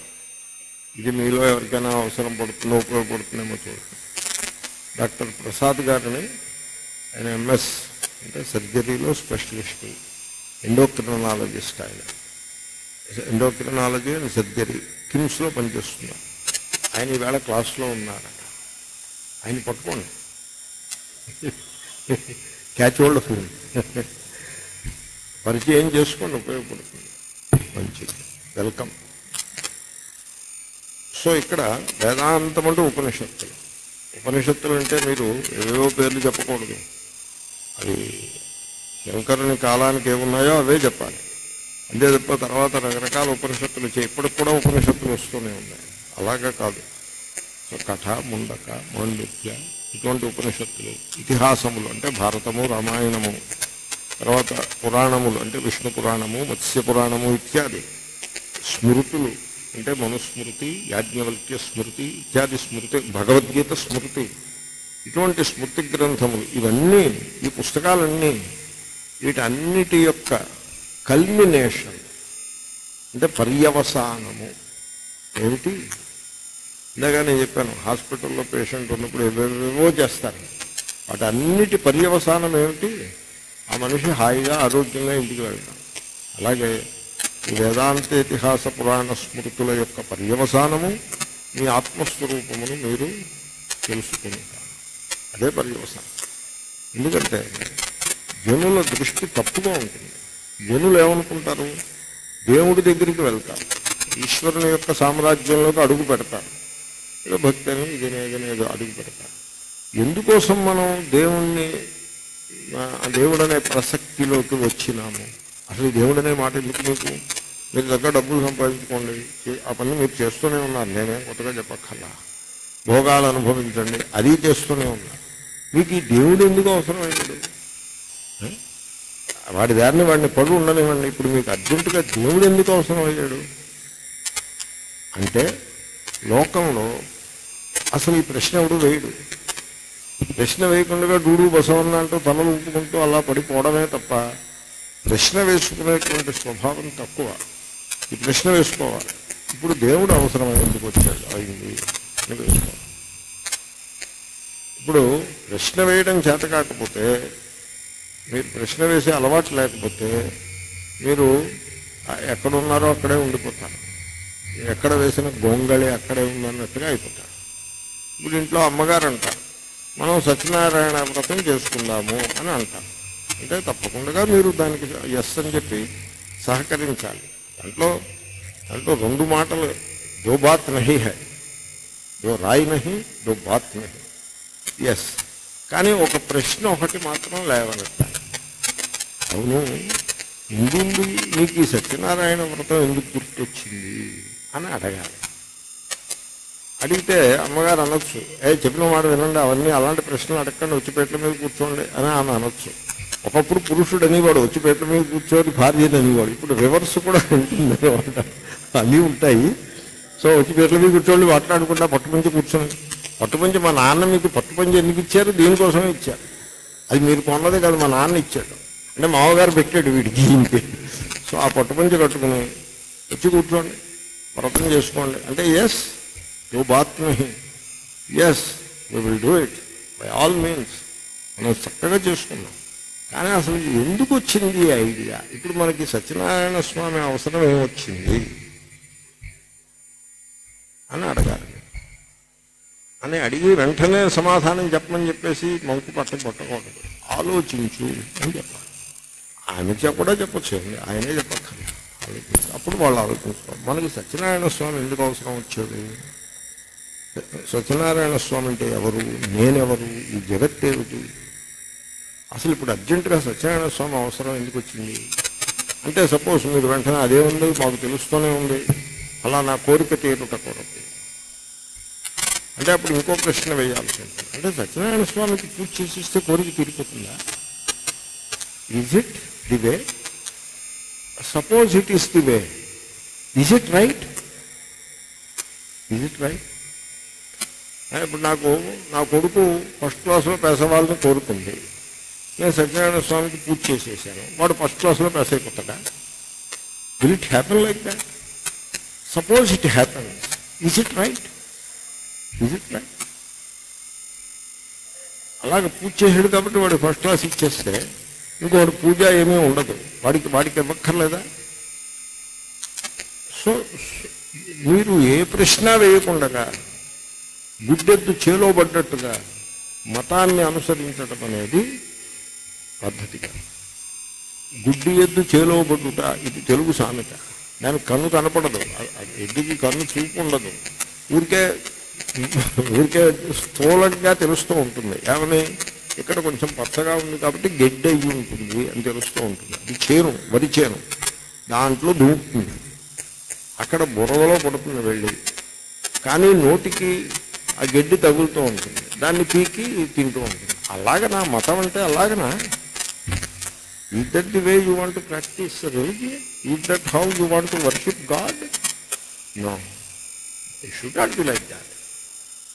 ఇది మీలో ఎవరికైనా అవసరం పడుతుందో ఉపయోగపడుతుందేమో చూడండి డాక్టర్ ప్రసాద్ గారిని ఆయన ఎంఎస్ అంటే సర్జరీలో స్పెషలిస్ట్ ఎండోక్రినాలజిస్ట్ ఆయన. ఎండోక్రినాలజీ అండ్ సర్జరీ కిమ్స్లో పనిచేస్తున్నారు. ఆయన ఈవేళ క్లాస్లో ఉన్నారట. ఆయన పట్టుకోండి. క్యాచ్ హోల్డ్ ఫిల్మ్ పరిచయం చేసుకోండి ఉపయోగపడుతుంది. మంచిది. వెల్కమ్. సో ఇక్కడ వేదాంతం అంటే ఉపనిషత్తులు. ఉపనిషత్తులు అంటే మీరు ఏవేవో పేర్లు చెప్పకూడదు. అవి శంకరుని కాలానికి ఏమున్నాయో అవే చెప్పాలి. అంతే తప్ప తర్వాత రకరకాల ఉపనిషత్తులు వచ్చాయి ఇప్పటికి కూడా ఉపనిషత్తులు వస్తూనే ఉన్నాయి. అలాగా కాదు. సో కథ ముండక మాండిత్య ఇటువంటి ఉపనిషత్తులు ఇతిహాసములు అంటే భారతము రామాయణము తర్వాత పురాణములు అంటే విష్ణు పురాణము మత్స్య పురాణము ఇత్యాది. స్మృతులు అంటే మనుస్మృతి యాజ్ఞవల్క్య స్మృతి ఇత్యాది స్మృతి భగవద్గీత స్మృతి ఇటువంటి స్మృతి గ్రంథములు ఇవన్నీ ఈ పుస్తకాలన్నీ వీటన్నిటి యొక్క కల్మినేషన్ అంటే పర్యవసానము. ఏమిటి? ఇందాక నేను చెప్పాను హాస్పిటల్లో పేషెంట్ ఉన్నప్పుడు ఎవరెవో చేస్తారు. వాటన్నిటి పర్యవసానం ఏమిటి? ఆ మనిషి హాయిగా ఆరోగ్యంగా ఇంటికి వెళ్తాం అలాగే వేదాంత ఇతిహాస పురాణ స్మృతుల యొక్క పర్యవసానము మీ ఆత్మస్వరూపమును మీరు తెలుసుకుంటారు అదే పర్యవసానం. ఎందుకంటే జనుల దృష్టి తప్పుగా ఉంటుంది. జనులు ఏమనుకుంటారు? దేవుడి దగ్గరికి వెళ్తారు. ఈశ్వరుని యొక్క సామ్రాజ్యంలోకి అడుగు పెడతారు. ఏదో భక్తి అని ఇదనే అడుగు పెడతారు. ఎందుకోసం మనం దేవుణ్ణి దేవుడనే దేవుడు అనే ప్రసక్తిలోకి వచ్చినాము? అసలు ఈ దేవుడు అనే మాట ఎందుకు మీకు? మీరు దగ్గర డబ్బులు సంపాదించుకోండి. ఆ పని మీరు చేస్తూనే ఉన్నారు. నేనే కొత్తగా చెప్పక్కర్లా. భోగాలు అనుభవించండి. అది చేస్తూనే ఉన్నారు. మీకు ఈ దేవుడు ఎందుకు అవసరమైనది వాడి దారిని వాడిని పడు ఉండనివ్వండి. ఇప్పుడు మీకు అర్జెంటుగా దేవుడు ఎందుకు అవసరం అయ్యాడు అంటే లోకంలో అసలు ఈ ప్రశ్న ఎవడు వేయడు. ప్రశ్న వేయకుండా డూడు బసవన్న అంటూ తలలు ఊపుకుంటూ అలా పడిపోవడమే తప్ప ప్రశ్న వేసుకునేటువంటి స్వభావం తక్కువ. ఈ ప్రశ్న వేసుకోవాలి ఇప్పుడు దేవుడు అవసరమైన ఎందుకు వచ్చాడు? అయింది. అని వేసుకోవాలి ఇప్పుడు ప్రశ్న వేయడం చేత కాకపోతే మీరు ప్రశ్న వేసే అలవాటు లేకపోతే మీరు ఎక్కడ ఉన్నారో అక్కడే ఉండిపోతారు. ఎక్కడ వేసిన గొంగళి అక్కడే ఉందన్నట్టుగా అయిపోతారు. ఇప్పుడు ఇంట్లో అమ్మగారు అంటారు మనం సత్యనారాయణ వ్రతం చేసుకుందాము అని అంటారు. అంటే తప్పకుండా మీరు దానికి ఎస్ అని చెప్పి సహకరించాలి. దాంట్లో దాంట్లో రెండు మాటలు దో బాత్ నహి హై దో రాయి నహి దో బాత్ నహి. ఎస్ కానీ ఒక ప్రశ్న ఒకటి మాత్రం లేవనెత్తాలి. అవును ఎందుకు నీకు ఈ సత్యనారాయణ వ్రతం ఎందుకు గుర్తొచ్చింది అని అడగాలి. అడిగితే అమ్మగారు అనొచ్చు ఏ చెప్పిన మాట వినండి అవన్నీ అలాంటి ప్రశ్నలు అడగండి వచ్చిపేట్ల మీద కూర్చోండి అని ఆమె అనొచ్చు. ఒకప్పుడు పురుషుడు అనేవాడు వచ్చిపేట్ల మీద కూర్చొని భార్యని అనేవాడు. ఇప్పుడు రివర్స్ కూడా ఉంటుంది అనమాట అన్నీ ఉంటాయి. సో వచ్చి వచ్చిపేట్ల మీద కూర్చోండి మాట్లాడకుండా పట్టుపంచి కూర్చొని పట్టుపంచి మా నాన్న మీకు పట్టుపంచి ఎందుకు ఇచ్చారు? దీనికోసమే ఇచ్చారు అది మీరు కొన్నదే కాదు మా నాన్న ఇచ్చాడు. అంటే మామగారు పెట్టాడు వీడికి. ఈయనకి సో ఆ పట్టుపంచి కట్టుకుని వచ్చి కూర్చోండి. వ్రతం చేసుకోండి. అంటే ఎస్ యూ బాత్ నహి yes you will do it by all means మనం చక్కగా చేసుకున్నాం కానీ అసలు ఎందుకు వచ్చింది ఐడియా? ఇప్పుడు మనకి సత్యనారాయణ స్వామి అవసరం ఏమొచ్చింది? అని అడగాలి. అని అడిగి వెంటనే సమాధానం చెప్పమని చెప్పేసి మంకు పట్ట పట్టకూడదు ఆలోచించు అని చెప్పాలి. ఆమె కూడా చెప్పచ్చు ఆయనే చెప్పక్కర్లేదు. ఆలోచించు అప్పుడు వాళ్ళు ఆలోచిస్తారు. మనకి సత్యనారాయణ స్వామి ఎందుకు అవసరం వచ్చేది? సత్యనారాయణ స్వామి అంటే ఎవరు? నేనెవరు? ఈ జగత్ ఏమిటి అసలు ఇప్పుడు అర్జెంటుగా సత్యనారాయణ స్వామి అవసరం ఎందుకు వచ్చింది? అంటే సపోజ్ మీరు వెంటనే అదే ఉంది మాకు తెలుస్తూనే ఉంది. అలా నా కోరిక తీరుట కొరకు. అంటే అప్పుడు ఇంకో ప్రశ్న వేయాల్సి ఉంటుంది అంటే సత్యనారాయణ స్వామికి పూజ చేసిస్తే కోరిక తీరిపోతుందా? Is it the way suppose it is the way is it right is it right ఇప్పుడు నాకు నా కొడుకు ఫస్ట్ క్లాస్లో పేసవాళ్ళని కోరుకుంది. నేను సత్యనారాయణ స్వామికి పూజ చేసేసాను. వాడు ఫస్ట్ క్లాస్లో pass అయిపోతాడా? Will it happen like that suppose it happen is it right is it right అలాగే పూజ చేసాడు కాబట్టి వాడు ఫస్ట్ క్లాస్ ఇచ్చేస్తే ఇంకోటి పూజ ఏమీ ఉండదు. వాడికి వాడికి ఇవ్వక్కర్లేదా? సో మీరు ఏ ప్రశ్న వేయకుండా బిడ్డెద్దు చేలో పడ్డట్టుగా మతాన్ని అనుసరించడం అనేది పద్ధతిగా గుడ్డి ఎద్దు చేలోబడుట ఇది తెలుగు సామెత. దానికి కన్ను కనపడదు. ఆ- ఎద్దుకి కన్ను చూపు ఉండదు. ఊరికే ఊరికే స్థూలంగా తెలుస్తూ ఉంటుంది. ఏమని? ఇక్కడ కొంచెం పచ్చగా ఉంది కాబట్టి గడ్డి అయ్యి ఉంటుంది అని తెలుస్తూ ఉంటుంది. అది చేను వరి చేను. దాంట్లో దూకుతుంది. అక్కడ బుర్రలో పడుతుంది వెళ్ళి. కానీ నోటికి ఆ గడ్డి తగులుతూ ఉంటుంది. దాన్ని పీకి తింటూ ఉంటుంది. అలాగనా? మతం అంటే అలాగనా? Is that the way you want to practice religion is that how you want to worship God no it should not be like that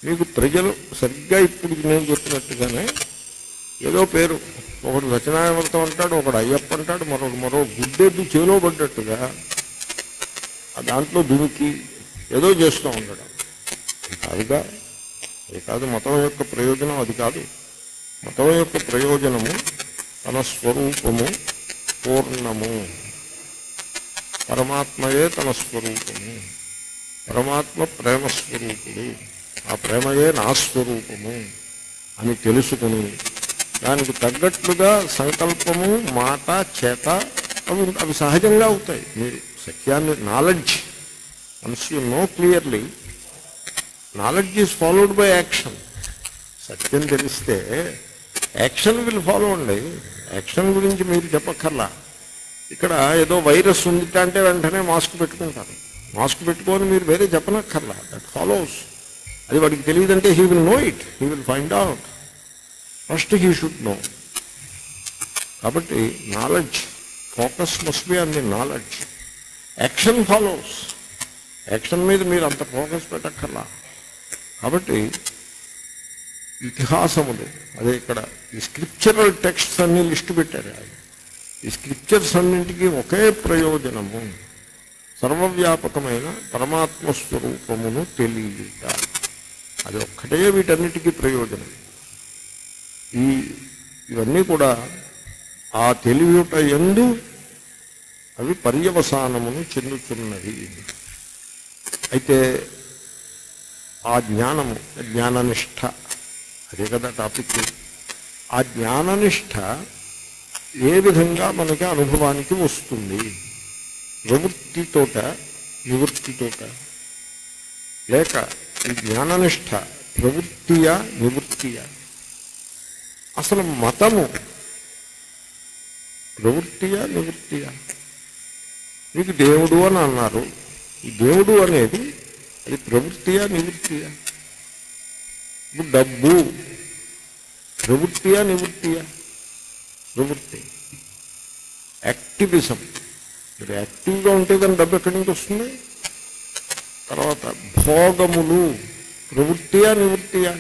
మీకు ప్రజలు సరిగ్గా ఇప్పుడు నేను చెప్పినట్టుగానే ఏదో పేరు. ఒకడు సత్యనారాయణ వ్రతం అంటాడు ఒకడు అయ్యప్ప అంటాడు మరొకడు మరో గుడ్డెద్దు చేలో పడ్డట్టుగా ఆ దాంట్లో దునికి ఏదో చేస్తూ ఉండడం. అది కాదుగా అది కాదు మతం యొక్క ప్రయోజనం అది కాదు. మతం యొక్క ప్రయోజనము తన స్వరూపము పూర్ణము. పరమాత్మయే తన స్వరూపము. పరమాత్మ ప్రేమస్వరూపుడు ఆ ప్రేమయే నా స్వరూపము అని తెలుసుకుని దానికి తగ్గట్లుగా సంకల్పము మాట చేత అవి అవి సహజంగా అవుతాయి. మీరు సత్యాన్ని knowledge. Once you know clearly knowledge is followed by action. సత్యం తెలిస్తే యాక్షన్ విల్ ఫాలో అండి. యాక్షన్ గురించి మీరు చెప్పక్కర్లా. ఇక్కడ ఏదో వైరస్ ఉంది అంటే వెంటనే మాస్క్ పెట్టుకుంటారు. మాస్క్ పెట్టుకొని మీరు వేరే చెప్పనక్కర్లా. దట్ ఫాలోస్ అది వాడికి తెలియదంటే he will know it he will find out first he should know కాబట్టి knowledge focus must be on the knowledge action follows action మీద మీరు అంత ఫోకస్ పెట్టక్కర్లా. కాబట్టి ఇతిహాసములు. అదే ఇక్కడ ఈ స్క్రిప్చరల్ టెక్స్ట్స్ అన్ని లిస్ట్ పెట్టారు ఆయన. ఈ స్క్రిప్చర్స్ అన్నింటికీ ఒకే ప్రయోజనము. సర్వవ్యాపకమైన పరమాత్మ స్వరూపమును తెలియట అది ఒక్కటే వీటన్నిటికీ ప్రయోజనం. ఈ ఇవన్నీ కూడా ఆ తెలివిట ఎందు అవి పర్యవసానమును చెందుతున్నవి అయితే ఆ జ్ఞానము జ్ఞాననిష్ట అదే కదా టాపిక్. ఆ జ్ఞాననిష్ట ఏ విధంగా మనకి అనుభవానికి వస్తుంది? ప్రవృత్తితోట నివృత్తితోట లేక ఈ జ్ఞాననిష్ట ప్రవృత్తియా నివృత్తియా అసలు మతము ప్రవృత్తియా నివృత్తియా మీకు దేవుడు అని అన్నారు. ఈ దేవుడు అనేది అది ప్రవృత్తియా నివృత్తియా ఇప్పుడు డబ్బు. ప్రవృత్తియా నివృత్తియా? ప్రవృత్తి. యాక్టివిజం. మీరు యాక్టివ్గా ఉంటే కానీ డబ్బు ఎక్కడి నుంచి వస్తుంది? తర్వాత భోగములు. ప్రవృత్తియా నివృత్తియా?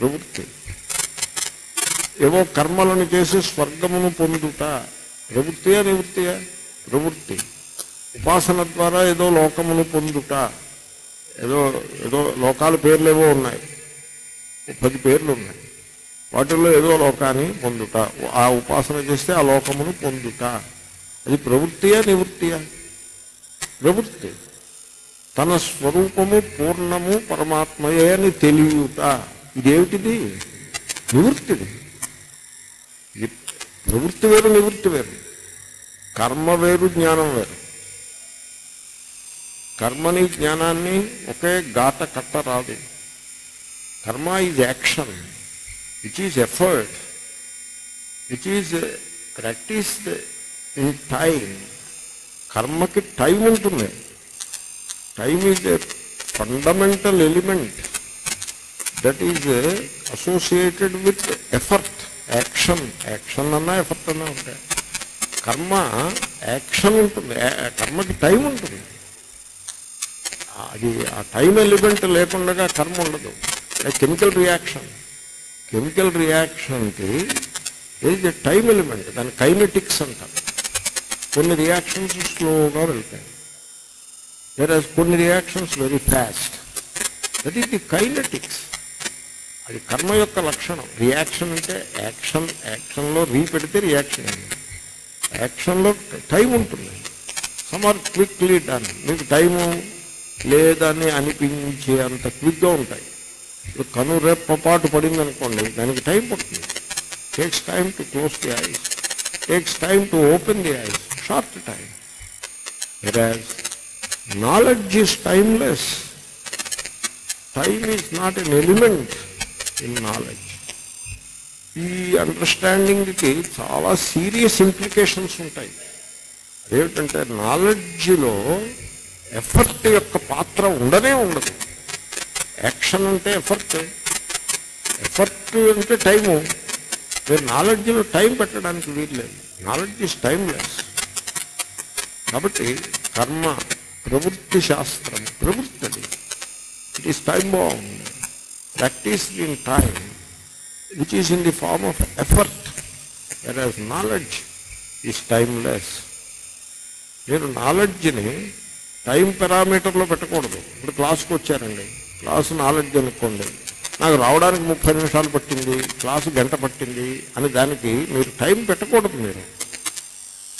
ప్రవృత్తి. ఏవో కర్మలను చేసి స్వర్గమును పొందుట. ప్రవృత్తియా నివృత్తియా? ప్రవృత్తి. ఉపాసన ద్వారా ఏదో లోకమును పొందుట. ఏదో ఏదో లోకాల పేర్లు ఏవో ఉన్నాయి. పది పేర్లు ఉన్నాయి. వాటిల్లో ఏదో లోకాన్ని పొందుట. ఆ ఉపాసన చేస్తే ఆ లోకమును పొందుట. అది ప్రవృత్తియా నివృత్తియా? ప్రవృత్తి. తన స్వరూపము పూర్ణము పరమాత్మయే అని తెలియట. ఇదేమిటిది? నివృత్తిది. ప్రవృత్తి వేరు నివృత్తి వేరు. కర్మ వేరు జ్ఞానం వేరు. కర్మని జ్ఞానాన్ని ఒకే గాట కట్ట రాదు. Karma is action which is effort which is practice in time కర్మకి టైం ఉంటుంది time is a fundamental element that is associated with effort action action అన్నా ఎఫర్ట్ అన్నా ఉంటాయి. కర్మ యాక్షన్ ఉంటుంది. ఆ- కర్మకి టైం ఉంటుంది. అది ఆ టైం ఎలిమెంట్ లేకుండా కర్మ ఉండదు. కెమికల్ రియాక్షన్ కెమికల్ రియాక్షన్కి ఏది టైం ఎలిమెంట్ దాని కైనెటిక్స్ అంటారు కొన్ని రియాక్షన్స్ స్లోగా వెళ్తాయి. వేరే కొన్ని reactions very fast that is the kinetics అది కర్మ యొక్క లక్షణం. రియాక్షన్ అంటే యాక్షన్ యాక్షన్లో రీ పెడితే రియాక్షన్ అయింది యాక్షన్లో టైం ఉంటుంది. సమార్ క్విక్లీ డన్ మీకు టైము లేదని అనిపించే అంత క్విక్గా ఉంటాయి. ఇప్పుడు కను రెప్పపాటు పడింది అనుకోండి దానికి టైం పడుతుంది. Takes time to close the eyes takes time to open the eyes short time whereas knowledge is timeless time is not an element in knowledge ఈ అండర్స్టాండింగ్కి చాలా సీరియస్ ఇంప్లికేషన్స్ ఉంటాయి. అదేమిటంటే నాలెడ్జ్లో ఎఫర్ట్ యొక్క పాత్ర ఉండనే ఉండదు. యాక్షన్ అంటే ఎఫర్ట్. ఎఫర్ట్ అంటే టైము. మీరు నాలెడ్జ్లో టైం పెట్టడానికి వీల్లేదు. Knowledge is timeless. కాబట్టి కర్మ ప్రవృత్తి శాస్త్రం ప్రవృత్తి అది ఇట్ ఈస్ టైమ్ బాగుంది practice in time which is in the form of effort whereas knowledge is timeless మీరు నాలెడ్జ్ని టైం పెరామీటర్లో పెట్టకూడదు. ఇప్పుడు క్లాస్కి వచ్చారండి. క్లాసు నాలెడ్జ్ అనుకోండి. నాకు రావడానికి ముప్పై నిమిషాలు పట్టింది క్లాసు గంట పట్టింది అని దానికి మీరు టైం పెట్టకూడదు మీరు.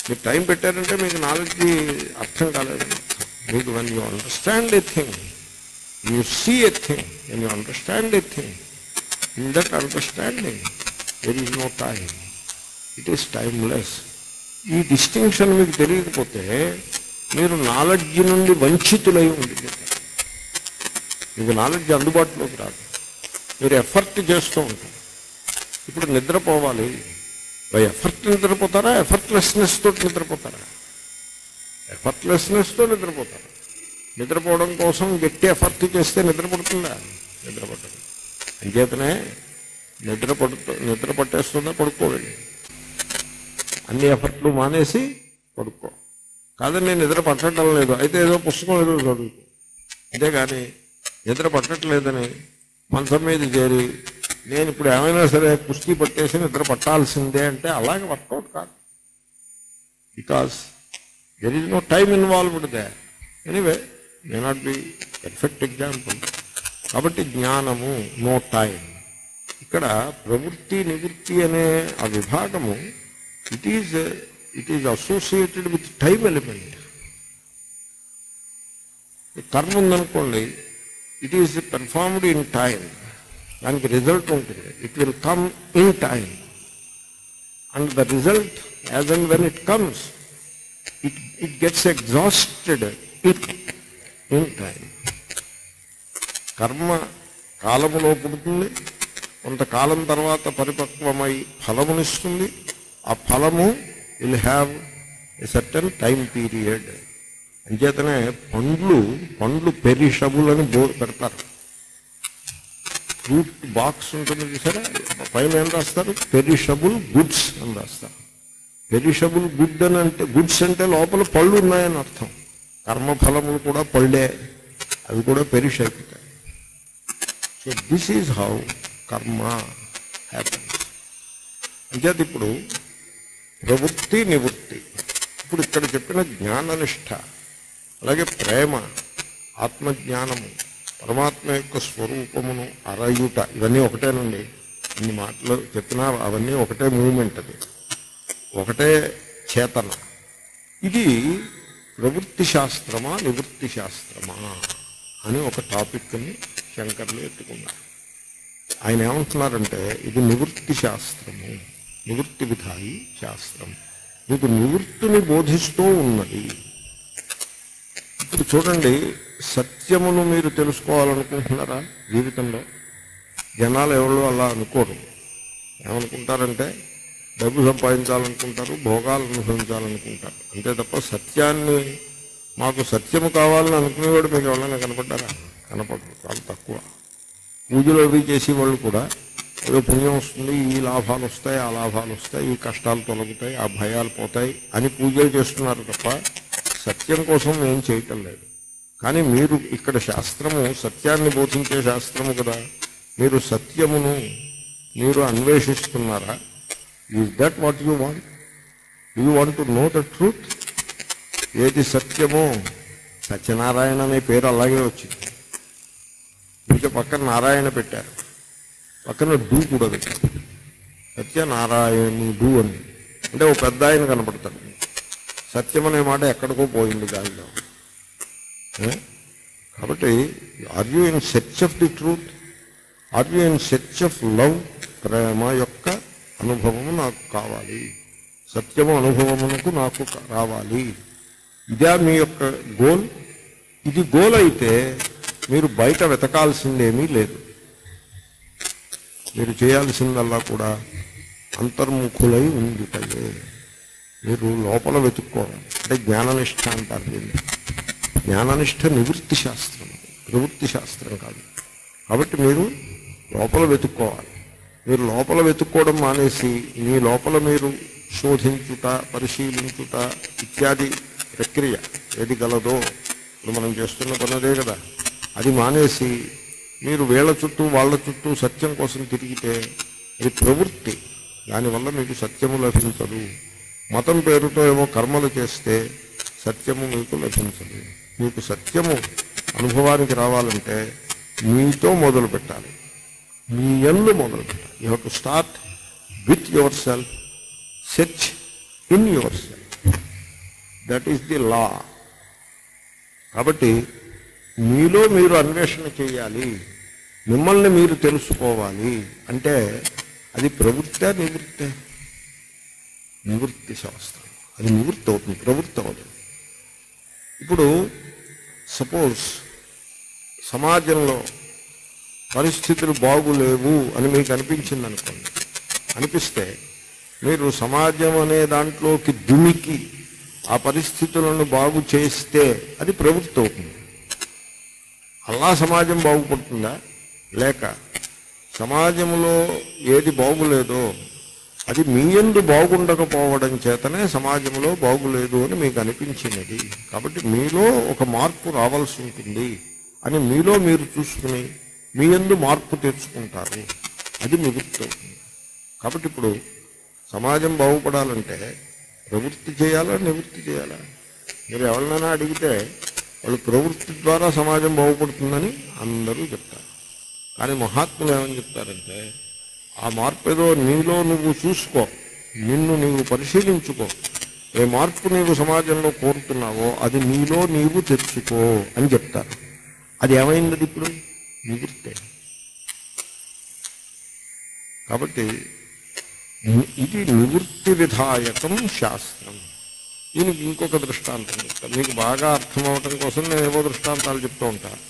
మీరు టైం పెట్టారంటే మీకు నాలెడ్జ్ అర్థం కాలేదు. మీకు when you understand a thing you see a thing when you understand a thing in that understanding there is no time it is timeless ఈ డిస్టింక్షన్ మీకు తెలియకపోతే మీరు నాలెడ్జ్ నుండి వంచితులై ఉండిపోతారు. మీకు నాలెడ్జ్ అందుబాటులోకి రాదు. మీరు ఎఫర్ట్ చేస్తూ ఉంటారు. ఇప్పుడు నిద్రపోవాలి. ఎఫర్ట్ నిద్రపోతారా? ఎఫర్ట్లెస్నెస్ తోటి నిద్రపోతారా? ఎఫర్ట్లెస్నెస్తో నిద్రపోతారు? నిద్రపోవడం కోసం గట్టి ఎఫర్ట్ చేస్తే నిద్రపడుతుందా? నిద్రపడదు అంచేతనే నిద్ర పడుతూ నిద్ర పట్టేస్తుందా పడుకోవాలి. అన్ని ఎఫర్ట్లు మానేసి పడుకో. కాదని నేను నిద్ర పట్టడం లేదు. అయితే ఏదో పుస్తకం ఏదో చదువుకో. అంతేగాని నిద్ర పట్టట్లేదని మంచం మీద చేరి నేను ఇప్పుడు ఏమైనా సరే కుస్తీ పట్టేసి నిద్ర పట్టాల్సిందే అంటే అలాగే వర్కౌట్ కాదు. Because there is no time involved they anyway may not be perfect example కాబట్టి జ్ఞానము నో టైం ఇక్కడ ప్రవృత్తి నివృత్తి అనే ఆ విభాగము it is it is associated with time element కర్మ ఉందనుకోండి it is performed in time దానికి రిజల్ట్ ఉంటుంది. It will come in time and the result as and when it comes it it gets exhausted it in time కర్మ కాలములో పుడుతుంది. కొంతకాలం తర్వాత పరిపక్వమై ఫలమునిస్తుంది. ఆ ఫలము will have a certain time period అంచేతనే పండ్లు పండ్లు పెరిషబుల్ అని బోర్డు పెడతారు. ఫ్రూట్ బాక్స్ ఉంటుంది చూసారా? పైన ఏం రాస్తారు? పెరిషబుల్ గుడ్స్ అని రాస్తారు. పెరిషబుల్ గుడ్ అని అంటే గుడ్స్ అంటే లోపల పళ్ళు ఉన్నాయని అర్థం. కర్మఫలములు కూడా పళ్ళే. అవి కూడా పెరిష్ అయిపోతాయి so this is how karma happens అంచేత ఇప్పుడు ప్రవృత్తి నివృత్తి. ఇప్పుడు ఇక్కడ చెప్పిన జ్ఞాననిష్ట. అలాగే ప్రేమ ఆత్మజ్ఞానము పరమాత్మ యొక్క స్వరూపమును అరయుట ఇవన్నీ ఒకటేనండి. ఇన్ని మాటలు చెప్పినా అవన్నీ ఒకటే మూమెంట్ అది. ఒకటే చేతన. ఇది ప్రవృత్తి శాస్త్రమా నివృత్తి శాస్త్రమా అని ఒక టాపిక్ని శంకర్లు ఎత్తుకున్నారు. ఆయన ఏమంటున్నారంటే ఇది నివృత్తి శాస్త్రము నివృత్తి విధాయి శాస్త్రం. మీకు నివృత్తిని బోధిస్తూ ఉన్నది ఇప్పుడు చూడండి సత్యమును మీరు తెలుసుకోవాలనుకుంటున్నారా జీవితంలో? జనాలు ఎవరు అలా అనుకోరు. ఏమనుకుంటారంటే డబ్బు సంపాదించాలనుకుంటారు భోగాలు అనుభవించాలనుకుంటారు. అంతే తప్ప సత్యాన్ని మాకు సత్యము కావాలని అనుకునేవాడు మీకు ఎవరైనా కనపడ్డారా? కనపడరు చాలా తక్కువ. పూజలు అవి చేసే వాళ్ళు కూడా ఏదో పుణ్యం వస్తుంది ఈ లాభాలు వస్తాయి ఆ లాభాలు వస్తాయి ఈ కష్టాలు తొలగుతాయి ఆ భయాలు పోతాయి అని పూజలు చేస్తున్నారు తప్ప సత్యం కోసం ఏం చేయటం లేదు. కానీ మీరు ఇక్కడ శాస్త్రము సత్యాన్ని బోధించే శాస్త్రము కదా. మీరు సత్యమును మీరు అన్వేషిస్తున్నారా? Is that what you want you want to know the truth ఏది సత్యమో? సత్యనారాయణ అనే పేరు అలాగే వచ్చింది. ఇంకా పక్కన నారాయణ పెట్టారు. పక్కన డూ కూడా పెట్టారు. సత్యనారాయణుడు అని. అంటే ఓ పెద్ద ఆయన కనపడతాడు. సత్యం అనే మాట ఎక్కడికో పోయింది గాలిలో. కాబట్టి are you in search of the truth are you in search of love ప్రేమ యొక్క అనుభవము నాకు కావాలి. సత్యము అనుభవమునకు నాకు రావాలి. ఇదే మీ యొక్క గోల్? ఇది గోల్ అయితే మీరు బయట వెతకాల్సిందేమీ లేదు. మీరు చేయాల్సిందల్లా కూడా అంతర్ముఖులై ఉండుటయే. మీరు లోపల వెతుక్కోవాలి. అంటే జ్ఞాననిష్ట అంటారు దీన్ని. జ్ఞాననిష్ట నివృత్తి శాస్త్రం. ప్రవృత్తి శాస్త్రం కాదు. కాబట్టి మీరు లోపల వెతుక్కోవాలి. మీరు లోపల వెతుక్కోవడం మానేసి మీ లోపల మీరు శోధించుట పరిశీలించుట ఇత్యాది ప్రక్రియ ఏది గలదో ఇప్పుడు మనం చేస్తున్న పని అదే కదా. అది మానేసి మీరు వీళ్ళ చుట్టూ వాళ్ళ చుట్టూ సత్యం కోసం తిరిగితే అది ప్రవృత్తి. దానివల్ల మీకు సత్యము లభించదు. మతం పేరుతో ఏమో కర్మలు చేస్తే సత్యము మీకు లభించదు. మీకు సత్యము అనుభవానికి రావాలంటే మీతో మొదలు పెట్టాలి. మీ ఎల్లు మొదలు పెట్టాలి. You have to start with yourself search in yourself that is the law కాబట్టి మీలో మీరు అన్వేషణ చేయాలి. మిమ్మల్ని మీరు తెలుసుకోవాలి. అంటే అది ప్రవృత్తే నివృత్తే. నివృత్తి శాస్త్రం అది నివృత్తి అవుతుంది ప్రవృత్తి అవుతుంది ఇప్పుడు సపోజ్ సమాజంలో పరిస్థితులు బాగులేవు అని మీకు అనిపించింది అనుకోండి అనిపిస్తే మీరు సమాజం అనే దాంట్లోకి దుమికి ఆ పరిస్థితులను బాగు చేస్తే అది ప్రవృత్తి అవుతుంది అలా సమాజం బాగుపడుతుందా? లేక సమాజంలో ఏది బాగులేదో అది మీ ఎందు బాగుండకపోవడం చేతనే సమాజంలో బాగులేదు అని మీకు అనిపించినది. కాబట్టి మీలో ఒక మార్పు రావాల్సి ఉంటుంది అని మీలో మీరు చూసుకుని మీ ఎందు మార్పు తెచ్చుకుంటారు. అది నివృత్తి అవుతుంది. కాబట్టి ఇప్పుడు సమాజం బాగుపడాలంటే ప్రవృత్తి చేయాలా నివృత్తి చేయాలా? మీరు ఎవరినైనా అడిగితే వాళ్ళు ప్రవృత్తి ద్వారా సమాజం బాగుపడుతుందని అందరూ చెప్తారు. కానీ మహాత్ములు ఏమని చెప్తారంటే ఆ మార్పు ఏదో నీలో నువ్వు చూసుకో నిన్ను నీవు పరిశీలించుకో. ఏ మార్పు నీవు సమాజంలో కోరుతున్నావో అది నీలో నీవు తెచ్చుకో అని చెప్తారు. అది ఏమైంది ఇప్పుడు? నివృత్తే. కాబట్టి ఇది నివృత్తి విధాయకం శాస్త్రం. దీనికి ఇంకొక దృష్టాంతం చెప్తాను మీకు బాగా అర్థం కోసం నేను ఏవో దృష్టాంతాలు చెప్తూ ఉంటాను